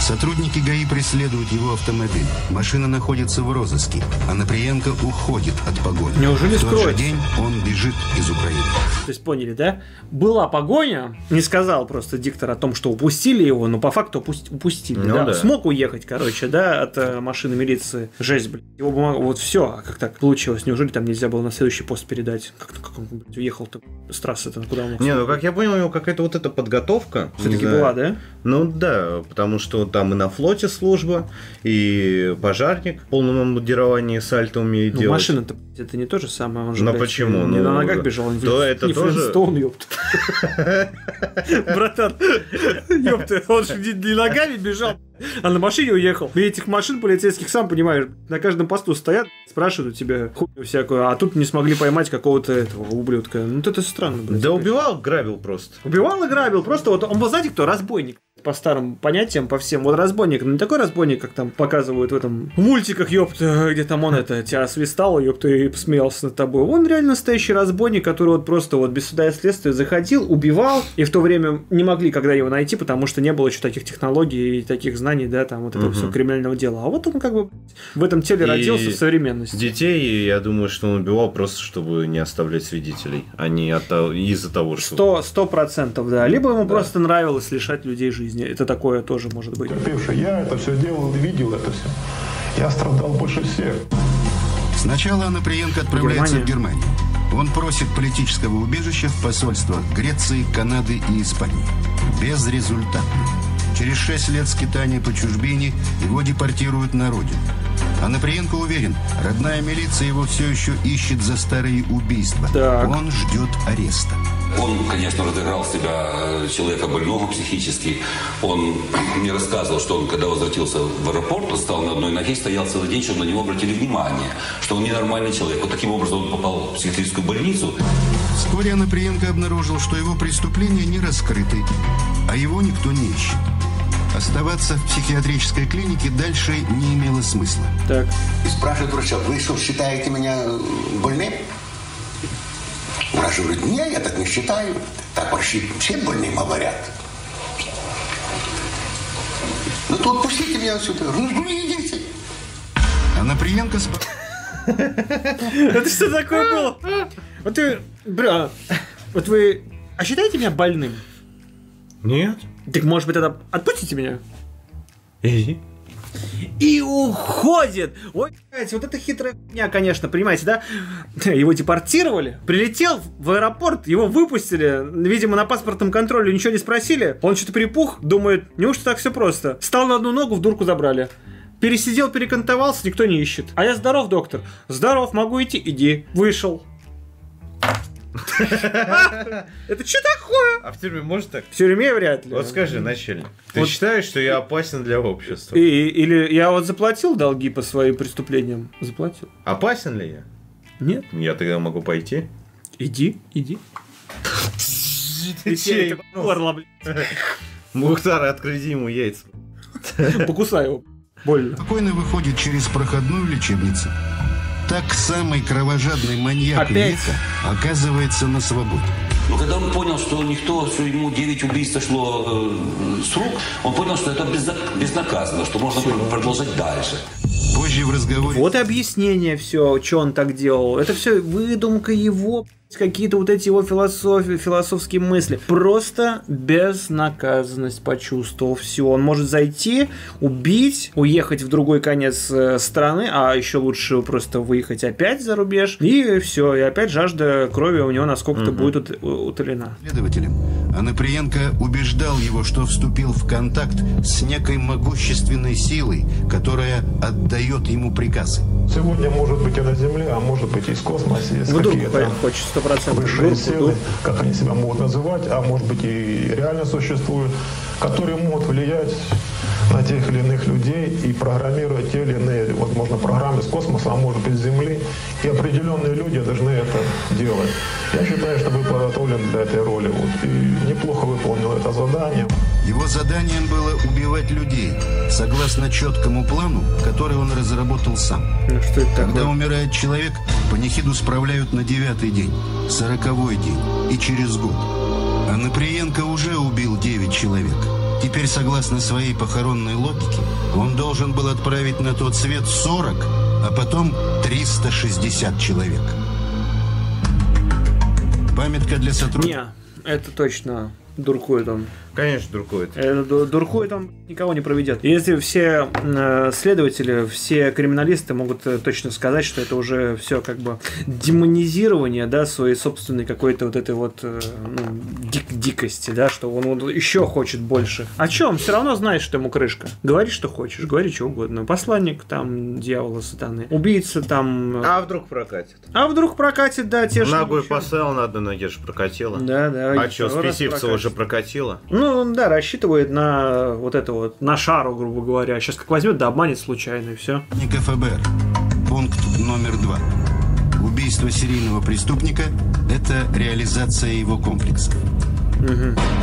Сотрудники ГАИ преследуют его автомобиль. Машина находится в розыске. Анаприенко уходит от погони. Неужели в тот же день он бежит из Украины. То есть поняли, да? Была погоня, не сказал просто диктор о том, что упустили его, но по факту упус- упустили. Ну да. да. Смог уехать, короче, да, от э, машины милиции. Жесть, блядь. Его бумага, вот все. А как так получилось? Неужели там нельзя было на следующий пост передать? Как, как он блядь, уехал-то с трассы-то? Куда он мог Не, ну как я понял, у него какая-то вот эта подготовка. Знаю. была, да? Ну да, потому что там и на флоте служба, и пожарник в полном обмундировании сальто умеет Ну, делать. машина-то, это не то же самое. Он же, Ну, блядь, почему? Не Ну, на ногах бежал, он то это не тоже- Флинстоун, ёпта. Братан, ёпта, он же не ногами бежал, а на машине уехал. И этих машин полицейских, сам понимаешь, на каждом посту стоят, спрашивают у тебя хуйню всякую, а тут не смогли поймать какого-то этого ублюдка. Ну, это странно, блядь. Да убивал, грабил просто. Убивал и грабил. Просто вот он, вы знаете, кто? Разбойник. По старым понятиям, по всем. Вот разбойник, но не такой разбойник, как там показывают в этом в мультиках, ёпта, где там он это, тебя свистал, ёпта, и посмеялся над тобой. Он реально настоящий разбойник, который вот просто вот без суда и следствия заходил, убивал, и в то время не могли когда его найти, потому что не было еще таких технологий и таких знаний, да, там вот этого Мгм. всего криминального дела. А вот он как бы в этом теле И родился в современности. Детей, я думаю, что он убивал просто, чтобы не оставлять свидетелей, а не от того- из-за того, что... Сто, процентов, да. Либо ему просто нравилось лишать людей жизни. Это такое тоже может быть. Терпевший. Я это все делал, видел это все. Я страдал больше всех. Сначала Анаприенко отправляется в Германию. Он просит политического убежища в посольствах Греции, Канады и Испании. Безрезультатно. Через шесть лет скитания по чужбине его депортируют на родину. Анаприенко уверен, родная милиция его все еще ищет за старые убийства. Он ждет ареста. Он, конечно, разыграл себя э, человека больного психически. Он [CLEARS THROAT] мне рассказывал, что он, когда возвратился в аэропорт, он стал на одной ноге, стоял целый день, чтобы на него обратили внимание, что он ненормальный человек. Вот таким образом он попал в психиатрическую больницу. Вскоре Анаприенко обнаружил, что его преступления не раскрыты, а его никто не ищет. Оставаться в психиатрической клинике дальше не имело смысла. Так. И спрашивает врача, вы что, считаете меня э, больным? Врач говорит, нет, я так не считаю. Так врачи все больным говорят. Ну то отпустите меня отсюда. Ну, идите. Анаприенко сп... Это что такое было? Вот ты, бля, вот вы, а считаете меня больным? Нет. Так может быть тогда отпустите меня? Иди. И уходит! Ой, блядь, вот это хитрая хуйня, конечно, понимаете, да? Его депортировали, прилетел в аэропорт, его выпустили, видимо, на паспортном контроле ничего не спросили, он что-то припух, думает, неужто так все просто? Стал на одну ногу, в дурку забрали. Пересидел, перекантовался, никто не ищет. А я здоров, доктор. Здоров, могу идти, иди. Вышел. Это что такое? А в тюрьме может так? В тюрьме вряд ли. Вот скажи, начальник, ты считаешь, что я опасен для общества? Или я вот заплатил долги по своим преступлениям? Заплатил. Опасен ли я? Нет. Я тогда могу пойти? Иди, иди. Ты чей? Горло, блядь. Мухтар, открыли ему яйца. Покусай его. Больно. Спокойно выходит через проходную лечебницу. Так самый кровожадный маньяк Опять? века оказывается на свободе. Но когда он понял, что никто, что ему 9 убийств сошло э, с рук, он понял, что это безнаказанно, что можно пр- продолжать дальше. Позже в разговоре... Вот и объяснение все, что он так делал. Это все выдумка его, какие-то вот эти его философии, философские мысли. Просто безнаказанность почувствовал все. Он может зайти, убить, уехать в другой конец э, страны, а еще лучше просто выехать опять за рубеж. И все. И опять жажда крови у него насколько-то угу. будет утолена. Следователем Анаприенко убеждал его, что вступил в контакт с некой могущественной силой, которая отдает ему приказы. Сегодня может быть и на Земле, а может быть и из космоса. Вдруг хочется 100%. Высшие силы, как они себя могут называть, а может быть и реально существуют, которые могут влиять на тех или иных людей и программировать те или иные, вот можно программы с космоса, а может быть с Земли. И определенные люди должны это делать. Я считаю, что вы подготовлен для этой роли. Вот, и неплохо выполнил это задание. Его заданием было убивать людей, согласно четкому плану, который он разработал сам. Ну, что это Когда такое? умирает человек, панихиду справляют на девятый день, сороковой день и через год. А Наприенко уже убил 9 человек. Теперь, согласно своей похоронной логике, он должен был отправить на тот свет 40, а потом 360 человек. Памятка для сотрудников. Не, это точно дуркует он. Конечно, дуркует. Ду- дуркует он никого не проведет. Если все э, следователи, все криминалисты могут э, точно сказать, что это уже все как бы демонизирование, да, своей собственной какой-то вот этой вот э, ну, дик- дикости, да, что он, вот еще хочет больше. О чем? Все равно знает, что ему крышка. Говори, что хочешь, говори что угодно. Посланник там дьявола сатаны, убийца там. А вдруг прокатит? А вдруг прокатит, да, те же. Ногой поставил, на одной ноге же прокатило. Да, да. А что, второй раз Списивцева прокатит. же прокатило. Ну, да, рассчитывает на вот это вот, на шару, грубо говоря. Сейчас как возьмет, да обманет случайно, и все. ФБР. Пункт номер два. Убийство серийного преступника – это реализация его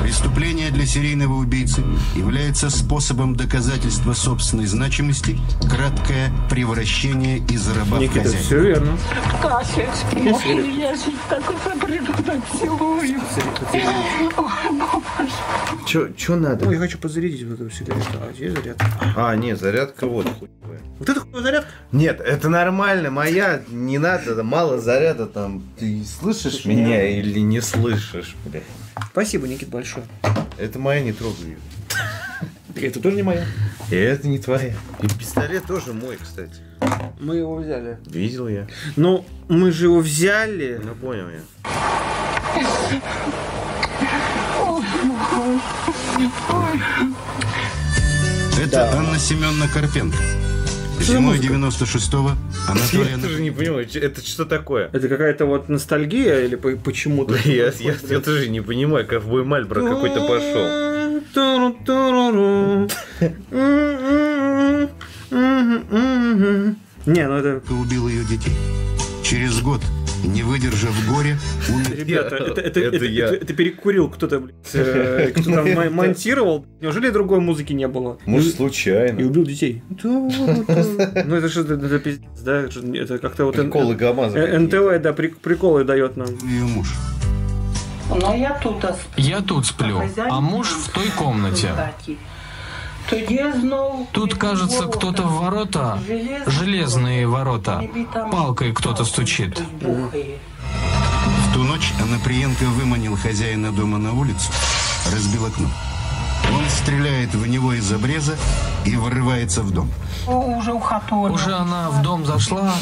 Преступление для серийного убийцы является способом доказательства собственной значимости, краткое превращение из раба в Никита, хозяина. все верно. Кашечки, я же так приду, так целую. Чё, чё надо? Ну, я хочу подзарядить вот эту сигарету. А где заряд? А, нет, зарядка вот. Вот это хуй зарядка? Нет, это нормально, моя, не надо, мало заряда там. Ты слышишь меня или не слышишь, блядь? Спасибо, Никит, большое. Это моя, не трогай ее. Это тоже не моя. И это не твоя. И пистолет тоже мой, кстати. Мы его взяли. Видел я. Ну, мы же его взяли. Ну, понял я. Это Анна Семеновна Карпенко. Зимой 96-го Анатолий Я тоже не понимаю, это что такое? Это какая-то вот ностальгия или по- почему-то? Я, я, я тоже не понимаю, ковбой Мальбро какой-то пошел. Не, ну это... убил ее детей. Через год, не выдержав горя, умер. Ребята, это, [LAUGHS] это, Это это- я. это- это перекурил кто-то, блядь, э, [LAUGHS] кто там мо- монтировал. Неужели другой музыки не было? Может, И- случайно. И убил детей. [LAUGHS] Ну это что, это, пиздец, да? Это как-то вот... Приколы ГАМАЗа Э, НТВ, да, при- приколы дает нам. Ее муж. Но я тут Я тут сплю, а муж в той комнате. Тут, кажется, кто-то в ворота, железные ворота, палкой кто-то стучит. В ту ночь Анаприенко выманил хозяина дома на улицу, разбил окно. Он стреляет в него из обреза и врывается в дом. уже она в дом зашла,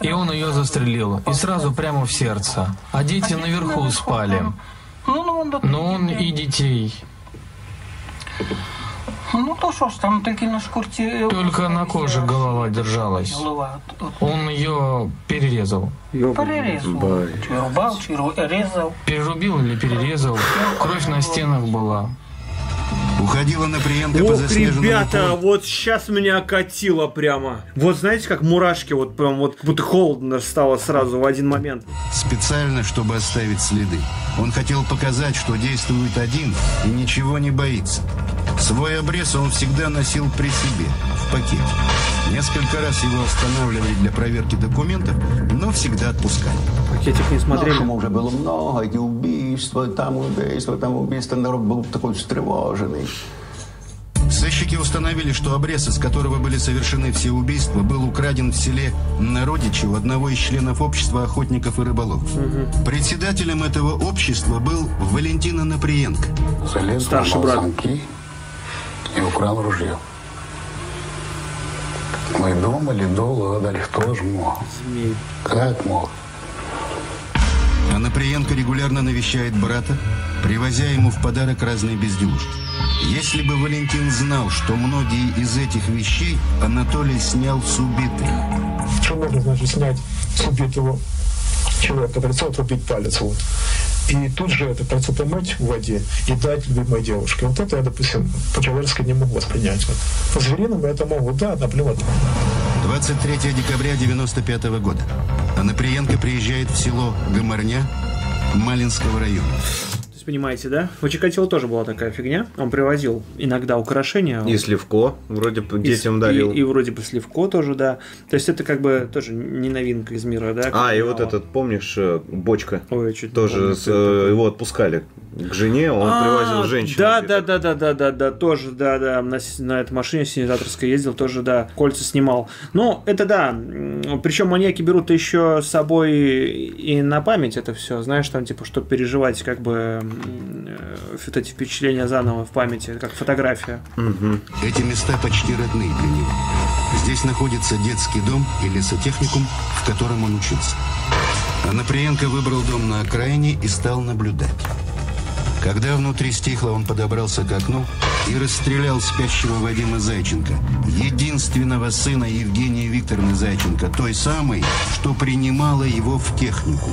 и он ее застрелил. И сразу прямо в сердце. А дети наверху спали. Ну, ну, он, Но он и детей. ну то що ж там тільки на шкурці. Только на коже голова держалась. Голова. Он ее перерезал. Перерізав. Чи рубав, чи ру- різав. Перерубил или перерезал. Кровь на стенах была. Уходила Анаприенко по Ох, заснеженному ребята, полу. вот сейчас меня окатило прямо. Вот знаете, как мурашки, вот прям вот будто холодно стало сразу в один момент. Специально, чтобы оставить следы. Он хотел показать, что действует один и ничего не боится. Свой обрез он всегда носил при себе, в пакете. Несколько раз его останавливали для проверки документов, но всегда отпускали. Пакетик не смотрели. Нашему уже было много, эти убийства, там убийства, там убийства. Народ был такой встревоженный. Сыщики установили, что обрез, из которого были совершены все убийства, был украден в селе Народичи у одного из членов общества охотников и рыболовов. Председателем этого общества был Валентин Анаприенко. Залез, Старший брат. замки и украл ружье. Мы думали, долго гадали, кто же мог. Змей. Как мог? Анаприенко регулярно навещает брата, привозя ему в подарок разные безделушки. Если бы Валентин знал, что многие из этих вещей Анатолий снял с убитых. Что можно, значит, снять с убитого человека, прицел отрубить палец, вот. И тут же это прицел помыть в воде и дать любимой девушке. Вот это я, допустим, по-человечески не могу воспринять. Вот. По-звериному это могу, да, наплевать. 23 декабря 95 года. Анаприенко приезжает в село Гоморня Малинского района. Понимаете, да? У Чикатило тоже была такая фигня. Он привозил иногда украшения. И Сливко вроде бы детям И- дарил. И, и вроде бы сливко тоже, да. То есть это как бы тоже не новинка из мира, да? А, и вот этот, помнишь, э, бочка? Ой, я чуть Тоже помню, с, э, его отпускали к жене, он А, привозил женщину. Да, да, да, да, да, да, да, тоже, да, да, на, на этой машине синизаторской ездил, тоже, да, кольца снимал. Ну, это да, причем маньяки берут еще с собой и на память это все, знаешь, там, типа, чтобы переживать, как бы, вот эти впечатления заново в памяти, как фотография. Эти места почти родные для него. Здесь находится детский дом и лесотехникум, в котором он учился. Анаприенко выбрал дом на окраине и стал наблюдать. Когда внутри стихло, он подобрался к окну и расстрелял спящего Вадима Зайченко, единственного сына Евгении Викторовны Зайченко, той самой, что принимала его в технику.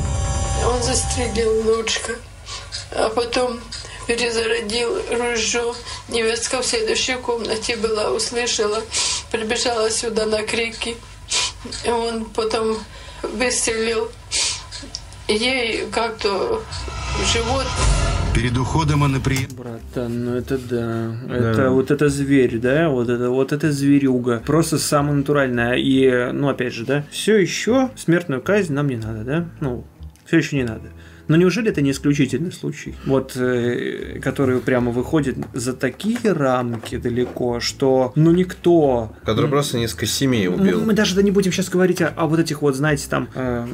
Он застрелил внучка. А потом перезарядил ружье. Невестка в следующей комнате была, услышала, прибежала сюда на крики. И он потом выстрелил ей как-то в живот. Перед уходом она при... Братан, ну это да. Это вот это зверь, да? Вот это вот это зверюга. Просто самое натуральное. И, ну, опять же, да, все еще смертную казнь нам не надо, да? Ну, все еще не надо. Но неужели это не исключительный случай? Вот, э, который прямо выходит за такие рамки далеко, что, ну, никто... Который просто несколько семей Мы, убил. мы даже да не будем сейчас говорить о, о вот этих вот, знаете, там, э,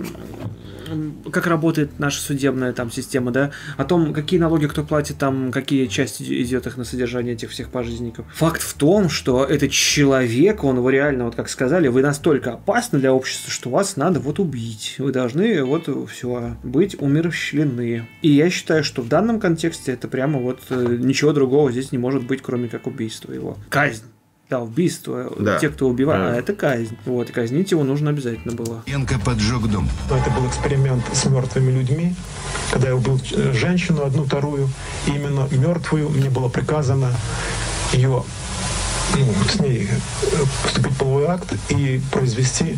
как работает наша судебная там система, да, о том, какие налоги кто платит, там, какие части идет их на содержание этих всех пожизненников. Факт в том, что этот человек, он его реально, вот как сказали, вы настолько опасны для общества, что вас надо вот убить. Вы должны вот все быть умерщвлены. И я считаю, что в данном контексте это прямо вот э, ничего другого здесь не может быть, кроме как убийство его. Казнь. Да, убийство. Да. Те, кто убивает, Да. а это казнь. Вот, и казнить его нужно обязательно было. Янка поджег дом. Это был эксперимент с мертвыми людьми, когда я убил э, женщину одну вторую, именно мертвую мне было приказано ее ну, с ней поступить в половой акт и произвести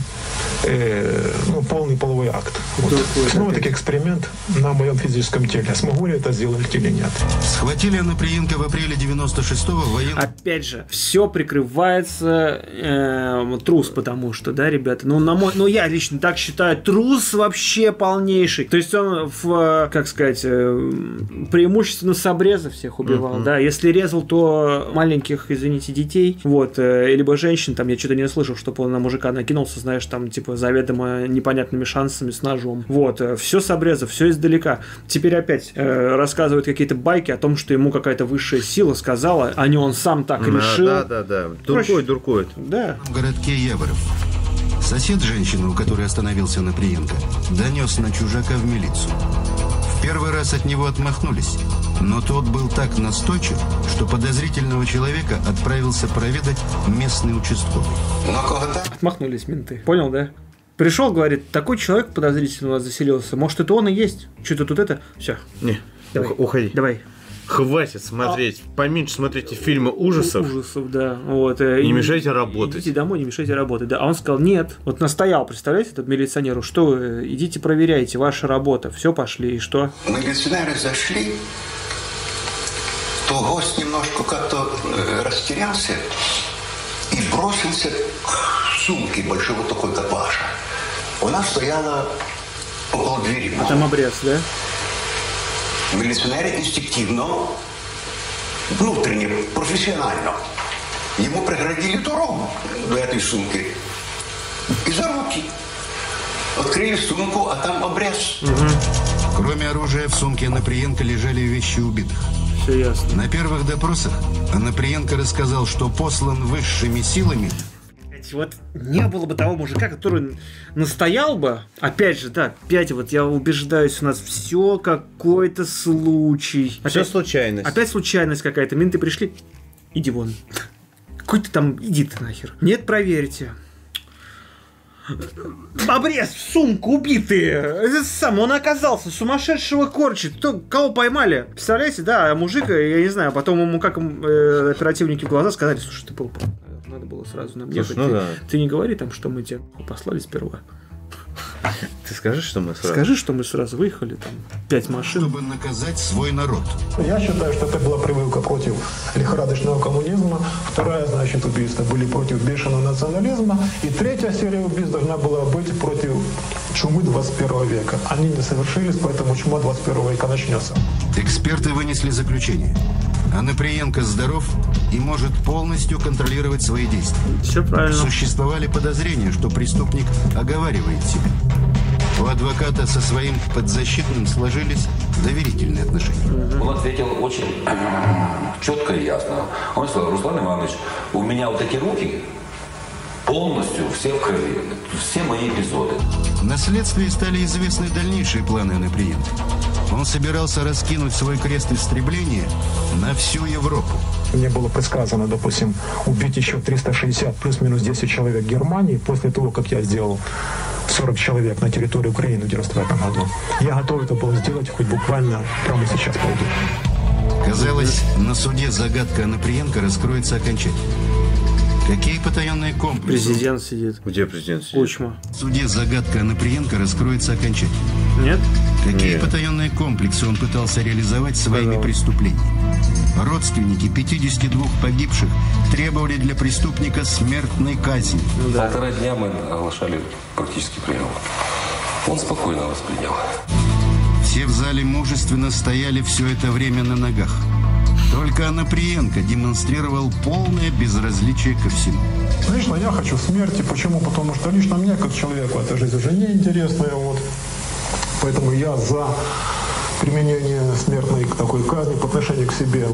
э, ну, полный половой акт. Вот. Снова таки эксперимент на моем физическом теле. Смогу ли я это сделать или нет? Схватили Анаприенко в апреле 96-го в военном... Опять же, все прикрывается э, трус, потому что, да, ребята, ну, на мой, ну, я лично так считаю, трус вообще полнейший. То есть он в, как сказать, э, преимущественно с обреза всех убивал, Мгм. да. Если резал, то маленьких, извините, детей, вот, э, либо женщин, там, я что-то не слышал, чтобы он на мужика накинулся, знаешь, там, типа, заведомо непонятными шансами с ножом. Вот, все с обреза, все издалека. Теперь опять э, рассказывают какие-то байки о том, что ему какая-то высшая сила сказала, а не он сам так Да, решил. Да, да, да. Дуркует, дуркует. Да. В городке Яворов. Сосед женщины, у которой остановился Наприенко, донес на чужака в милицию. В первый раз от него отмахнулись, но тот был так настойчив, что подозрительного человека отправился проведать местный участковый. Отмахнулись менты. Понял, да? Пришел, говорит, такой человек подозрительный у нас заселился. Может, это он и есть? Что-то тут это? Все. Не, Давай. ух- уходи. Давай. Хватит смотреть. Поменьше смотрите фильмы ужасов. Ужасов, да. Вот, э, Не и- мешайте работать. Идите домой, не мешайте работать. Да. А он сказал, нет. Вот настоял, представляете, этот милиционеру, что вы, идите проверяйте, ваша работа. Все, пошли, и что? Милиционеры зашли, то гость немножко как-то э, растерялся и бросился к сумке большого такой капаша. Она стояла около двери. А там обрез, да? Милиционеры инстинктивно, внутренне, профессионально ему преградили дорогу до этой сумки. И за руки. Открыли сумку, а там обрез. Кроме оружия в сумке Анаприенко лежали вещи убитых. Все ясно. На первых допросах Анаприенко рассказал, что послан высшими силами Вот не было бы того мужика, который настоял бы, опять же, да, опять вот я убеждаюсь, у нас все какой-то случай. Опять- случайность. Опять случайность какая-то. Менты пришли, иди вон. Какой ты там, иди ты нахер. Нет, проверьте. Обрез, сумку, убитые. Сам, он оказался сумасшедшего корчит. Кто, кого поймали? Представляете, да, а мужик, э, я не знаю, потом ему как э, оперативники в глаза сказали, слушай, ты был надо было сразу нам ехать. ну ты, да. ты не говори там, что мы тебя послали сперва. [LAUGHS] Ты скажи, что мы сразу... Скажи, что мы сразу выехали, там, пять машин. чтобы наказать свой народ. Я считаю, что это была прививка против лихорадочного коммунизма. Вторая, значит, убийства были против бешеного национализма. И третья серия убийств должна была быть против чумы 21 века. Они не совершились, поэтому чума 21 века начнется. Эксперты вынесли заключение. Анаприенко здоров и может полностью контролировать свои действия. Все правильно. Существовали подозрения, что преступник оговаривает себя. У адвоката со своим подзащитным сложились доверительные отношения. Он ответил очень четко и ясно. Он сказал, Руслан Иванович, у меня вот такие руки полностью все в крови. Все мои эпизоды. На следствии стали известны дальнейшие планы Анаприенко. Он собирался раскинуть свой крест истребления на всю Европу. Мне было предсказано, допустим, убить еще 360 плюс-минус 10 человек Германии после того, как я сделал 40 человек на территории Украины в 95 году. Я готов это был сделать хоть буквально прямо сейчас пойду. Казалось, на суде загадка Анаприенко раскроется окончательно. Какие потаенные комплексы? Президент сидит. Где президент сидит? Кучма. В суде загадка Анаприенко раскроется окончательно. Нет? Какие Нет. потаенные комплексы он пытался реализовать своими преступлениями? Родственники 52 погибших требовали для преступника смертной казни. Полтора дня мы оглашали практически приговор. Он спокойно воспринял. Все в зале мужественно стояли все это время на ногах. Только Анаприенко демонстрировал полное безразличие ко всему. Лично я хочу смерти. Почему? Потому что лично мне, как человеку, эта жизнь уже неинтересная. Вот. Поэтому я за применение смертной такой казни по отношению к себе.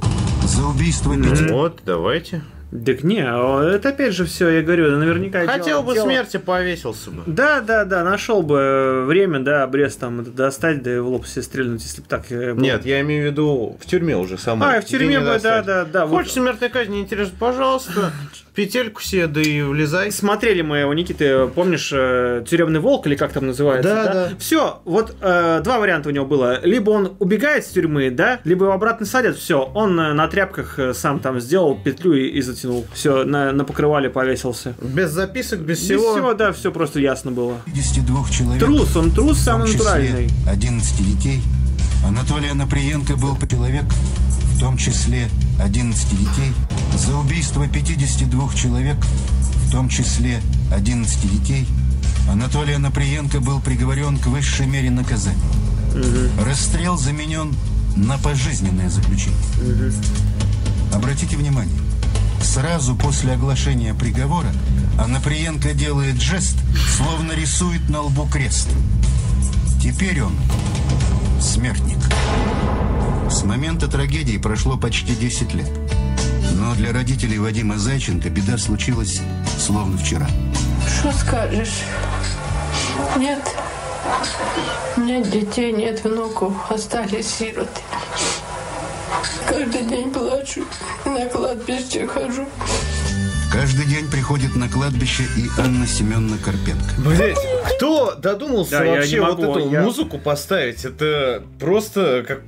За убийство Вот, давайте. Так не, а это опять же все, я говорю, наверняка Хотел дело- бы дело- смерти, повесился бы. Да, да, да, нашел бы время, да, обрез там достать, да и в лоб себе стрельнуть, если бы так э, было. Нет, я имею в виду в тюрьме уже самой. А, в тюрьме бы, да, достать. да, да. вот. Хочешь смертной казни, интересно, пожалуйста, [LAUGHS] петельку себе, да и влезай. Смотрели мы у Никиты, помнишь, э, тюремный волк или как там называется? Да, да. Все, вот э, два варианта у него было. Либо он убегает с тюрьмы, да, либо его обратно садят. Все, он э, на тряпках э, сам там сделал петлю и, и затянул. Все, на, на покрывале повесился. Без записок, без Без всего. всего, да, все просто ясно было. 52 человек. Трус, он трус самый натуральный. 11 детей. Анатолий Анаприенко был человек, в том числе 11 детей. За убийство 52 человек, в том числе 11 детей, Анатолий Анаприенко был приговорен к высшей мере наказания. Расстрел заменен на пожизненное заключение. Обратите внимание, сразу после оглашения приговора Анаприенко делает жест, словно рисует на лбу крест. Теперь он смертник. С момента трагедии прошло почти 10 лет. Но для родителей Вадима Зайченко беда случилась словно вчера. Что скажешь? Нет. Нет детей, нет внуков, остались сироты. Каждый день плачу, на кладбище хожу. Каждый день приходит на кладбище и Анна Семеновна Карпенко. Блять, кто додумался Да, вообще вот эту я- музыку поставить? Это просто как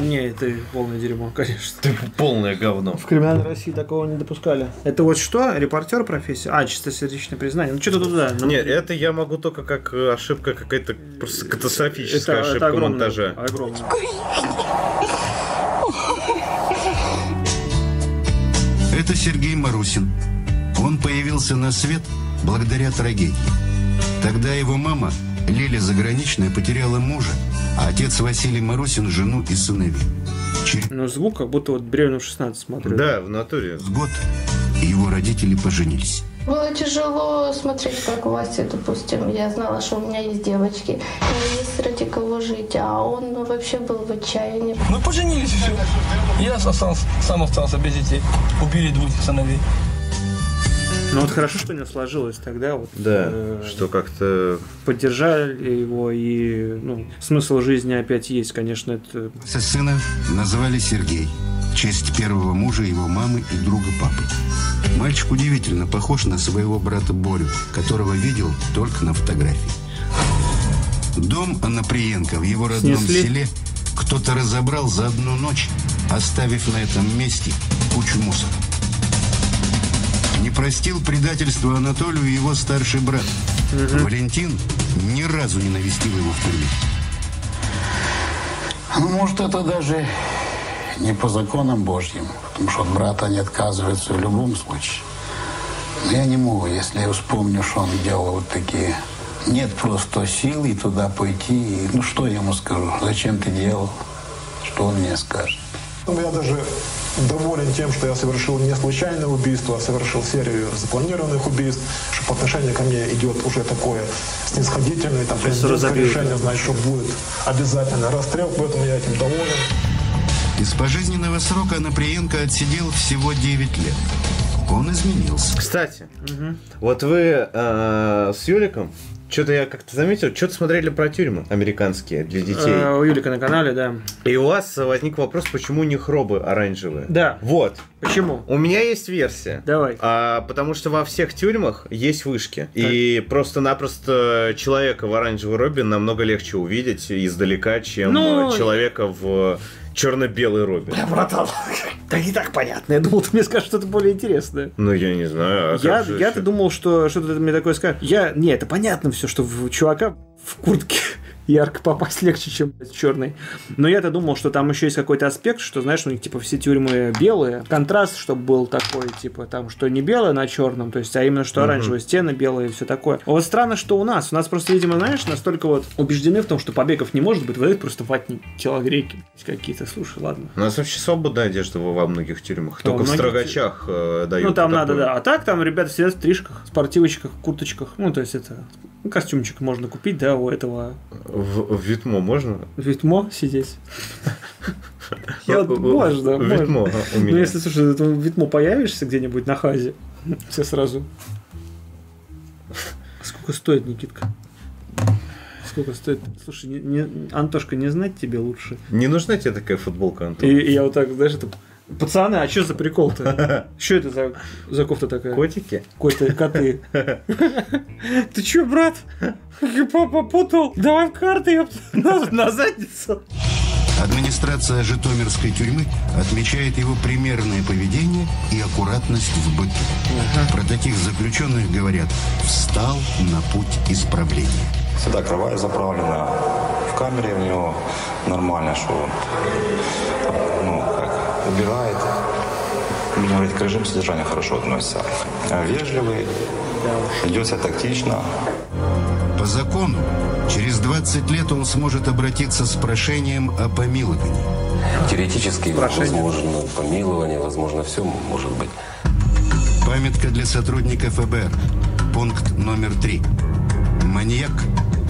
Не, это полное дерьмо, [LAUGHS] конечно. ты полное говно. В криминальной России такого не допускали. Это вот что? Репортер профессия? А, чистосердечное признание. Ну, что-то туда. ну, Нет, это я могу только как ошибка какая-то просто катастрофическая это, ошибка это огромное, монтажа. огромное. Это Сергей Марусин. Он появился на свет благодаря трагедии. Тогда его мама, Лиля Заграничная, потеряла мужа, а отец Василий Марусин – жену и сыновей. Через Ну, звук, как будто вот в 16 смотрю. Да, в натуре. год его родители поженились. Было тяжело смотреть, как Вася, допустим, я знала, что у меня есть девочки, меня есть ради кого жить, а он ну, вообще был в отчаянии. Мы поженились и все. Я остался, сам остался без детей. Убили двух сыновей. Ну, вот хорошо, что у него сложилось тогда. Вот, Да, э, что как-то... Поддержали его, и ну, смысл жизни опять есть, конечно, это... Со сына назвали Сергей, в честь первого мужа его мамы и друга папы. Мальчик удивительно похож на своего брата Борю, которого видел только на фотографии. Дом Анаприенко в его родном Снесли? селе кто-то разобрал за одну ночь, оставив на этом месте кучу мусора. Не простил предательство Анатолию и его старший брат. Валентин ни разу не навестил его в тюрьме. Ну, может, это даже не по законам Божьим, потому что от брата они отказываются в любом случае. Но я не могу, если я вспомню, что он делал вот такие... Нет просто силы туда пойти. И, ну, что я ему скажу? Зачем ты делал? Что он мне скажет? Ну, Я даже доволен тем, что я совершил не случайное убийство, а совершил серию запланированных убийств, что по отношению ко мне идет уже такое снисходительное, там, президентское решение, значит, что будет обязательно расстрел, поэтому я этим доволен. Из пожизненного срока Анаприенко отсидел всего 9 лет. Он изменился. Кстати, вот вы э, с Юликом, что-то я как-то заметил, что-то смотрели про тюрьмы американские для детей. Э, у Юлика на канале, да. И у вас возник вопрос, почему у них робы оранжевые. Да. Вот. Почему? У меня есть версия. Давай. А, потому что во всех тюрьмах есть вышки. И просто-напросто человека в оранжевой робе намного легче увидеть издалека, чем Ну, человека в Черно-белый Робин. Бля, братан, [LAUGHS] да не так понятно. Я думал, ты мне скажешь что-то более интересное. Ну, я не знаю. а я, я-то думал, что что-то ты мне такое скажешь. Я, не, это понятно все, что в чувака в куртке ярко попасть легче, чем черный. Но я-то думал, что там еще есть какой-то аспект, что, знаешь, у них типа все тюрьмы белые. Контраст, чтобы был такой, типа, там, что не белое на черном, то есть, а именно что оранжевые стены белые и все такое. А Вот странно, что у нас. У нас просто, видимо, знаешь, настолько вот убеждены в том, что побегов не может быть, выдают просто ватник, телогрейки какие-то. Слушай, ладно. У нас вообще свободная одежда во, во многих тюрьмах. Во Только в многих строгачах э, дают. Ну, там надо, да. А так там ребята сидят в стрижках, спортивочках, курточках. Ну, то есть это ну, костюмчик можно купить, да, у этого В, в Витмо можно? Витмо сидеть. [LAUGHS] Я вот- можно, Витмо можно. у Ну, если, слушай, ты в Витмо появишься где-нибудь на хазе, [LAUGHS] все сразу. Сколько стоит, Никитка? Сколько стоит? Слушай, не- не- Антошка, не знать тебе лучше. Не нужна тебе такая футболка, И, Антон? и я вот так, знаешь, это... Пацаны, а что за прикол-то? [LAUGHS] Что это за, за кофта такая? Котики? Коты, коты. [LAUGHS] Ты чё, брат? Я папа попутал. Давай в карты. [LAUGHS] На, на задницу. Администрация Житомирской тюрьмы отмечает его примерное поведение и аккуратность в быту. Про таких заключенных говорят «встал на путь исправления». Всегда кровать заправлена, в камере у него нормально, что он, ну, Будем говорить, к режиму содержания хорошо относится. А Вежливый, ведет себя тактично. По закону, через 20 лет он сможет обратиться с прошением о помиловании. Теоретически возможно помилование, возможно все может быть. Памятка для сотрудника ФБР. Пункт номер три. Маньяк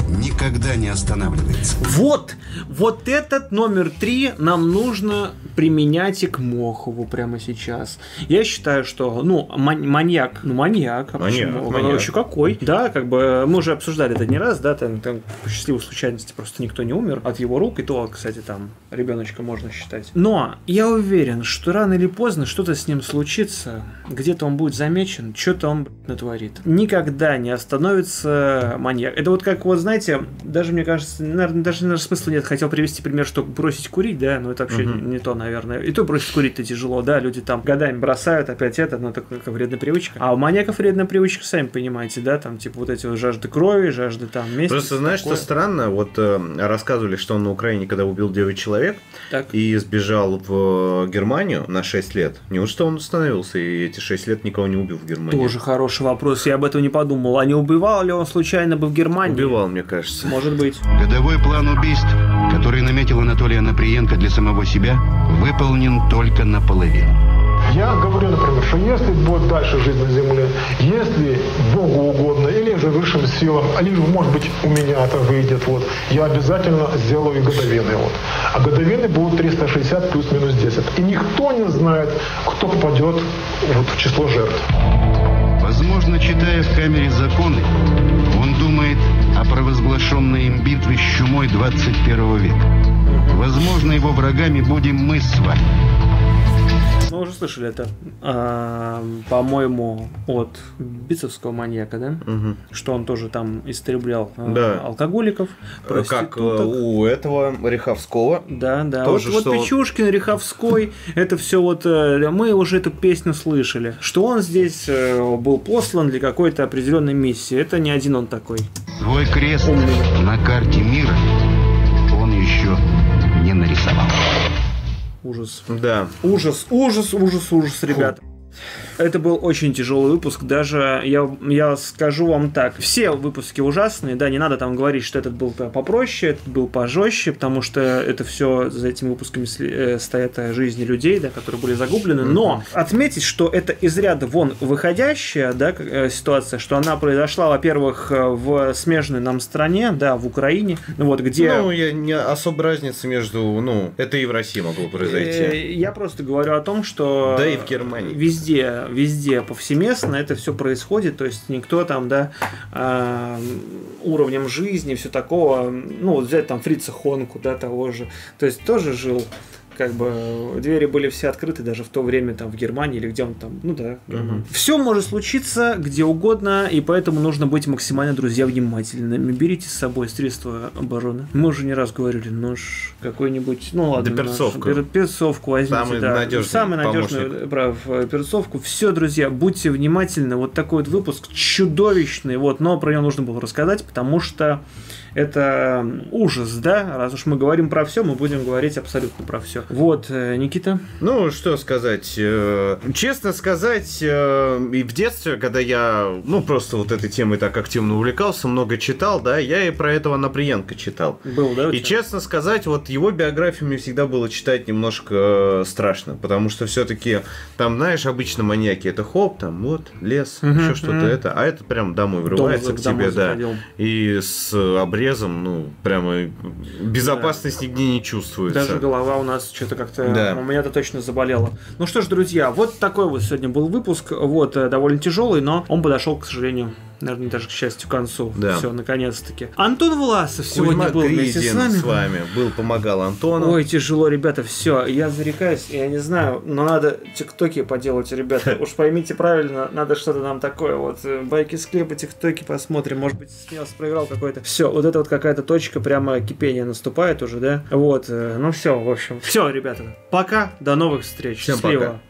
никогда не останавливается. Вот, вот этот номер три нам нужно применять и к Мохову прямо сейчас. Я считаю, что, ну, ман- маньяк, ну, маньяк, а Маньяк, почему? маньяк. Еще какой? Да, как бы, мы уже обсуждали это не раз, да, там, там по счастливой случайности просто никто не умер от его рук, и то, кстати, там, ребеночка можно считать. Но я уверен, что рано или поздно что-то с ним случится, где-то он будет замечен, что-то он натворит. Никогда не остановится маньяк. Это вот как, вот знаете, даже мне кажется, наверное, даже наверное, смысла нет. Хотел привести пример, что бросить курить, да, но это вообще не, не то, наверное. И то бросить курить-то тяжело, да, люди там годами бросают, опять это, но это как вредная привычка. А у маньяков вредная привычка, сами понимаете, да, там, типа, вот эти вот жажды крови, жажды там мести. Просто знаешь, такое. что странно? Вот э, рассказывали, что он на Украине, когда убил 9 человек Так. и сбежал в Германию на 6 лет. Неужто он остановился и эти 6 лет никого не убил в Германии? Тоже хороший вопрос, я об этом не подумал. А не убивал ли он случайно бы в Германии? Убивал, мне кажется. Может быть. Годовой план убийств, который наметил Анатолий Анаприенко для самого себя, выполнен только наполовину. Я говорю, например, что если будет дальше жить на земле, если Богу угодно, или же высшим силам, или, может быть, у меня это выйдет, вот, я обязательно сделаю годовины. Вот. А годовины будут 360 плюс-минус 10. И никто не знает, кто попадет вот, в число жертв. Возможно, читая в камере законы, он думает о провозглашенной им битве с чумой 21 века. Возможно, его врагами будем мы с вами. Мы уже слышали это, а, по-моему, от бицевского маньяка, да? Что он тоже там истреблял а, Да. алкоголиков, Э, Как э, у этого Риховского. Да, да. Тоже, вот, что вот Печушкин, Риховской, [LAUGHS] это все вот э, мы уже эту песню слышали, что он здесь э, был послан для какой-то определенной миссии. Это не один он такой. Свой крест на карте мира Ужас. Да. Ужас, ужас, ужас, ужас, ребята. Это был очень тяжелый выпуск. Даже я, я скажу вам так: все выпуски ужасные, да, не надо там говорить, что этот был попроще, этот был пожестче, потому что это все за этими выпусками э, стоят э, жизни людей, да, которые были загублены. Но отметить, что это из ряда вон выходящая да, э, ситуация, что она произошла, во-первых, в смежной нам стране, да, в Украине, вот где. Ну, я не особо разницы между, ну, это и в России могло произойти. Я просто говорю о том, что Да и в Германии. везде, везде повсеместно это все происходит, то есть никто там, да, а, уровнем жизни, все такого, ну, взять там Фрица Хонку, да, того же, то есть тоже жил как бы двери были все открыты даже в то время там в Германии или где он там, ну да. Мгм. Все может случиться где угодно, и поэтому нужно быть максимально, друзья, внимательными. Берите с собой средства обороны. Мы уже не раз говорили, нож какой-нибудь, ну ладно, Да перцовку. нож, пер- перцовку возьмите, Самый да. надежный Самый надежный, прав, э, перцовку. Все, друзья, будьте внимательны. Вот такой вот выпуск чудовищный, вот, но про него нужно было рассказать, потому что это ужас, да? Раз уж мы говорим про все, мы будем говорить абсолютно про все. Вот, э, Никита. Ну, что сказать. э, Честно сказать, э, и в детстве, когда я, ну, просто вот этой темой так активно увлекался, много читал, да, я и про этого Наприенко читал. Был, да? И честно сказать, вот его биографию мне всегда было читать немножко страшно, потому что все-таки там, знаешь, обычно маньяки это хоп, там вот лес, Мгм, еще что-то мгм. это, а это прям домой врывается Дом- к тебе, да, заходил. и с обрезом, ну, прямо безопасность нигде не чувствуется. Даже голова у нас что-то как-то... Да. У меня-то точно заболела. Ну что ж, друзья, вот такой вот сегодня был выпуск. Вот, э, довольно тяжелый, но он подошел, к сожалению, наверное, даже к счастью, к концу. Да. Все, наконец-таки. Антон Власов сегодня Кузьма был вместе с нами. с вами был, помогал Антону. Ой, тяжело, ребята, все, я зарекаюсь, я не знаю, но надо тиктоки поделать, ребята, [LAUGHS] уж поймите правильно, надо что-то нам такое, вот, э, байки с хлеба, тиктоки посмотрим, может быть, смелость проиграл какой-то. Все, вот это вот какая-то точка, прямо кипение наступает уже, да? Вот, э, ну все, в общем. Все, ребята, пока, до новых встреч, Всем счастливо. пока.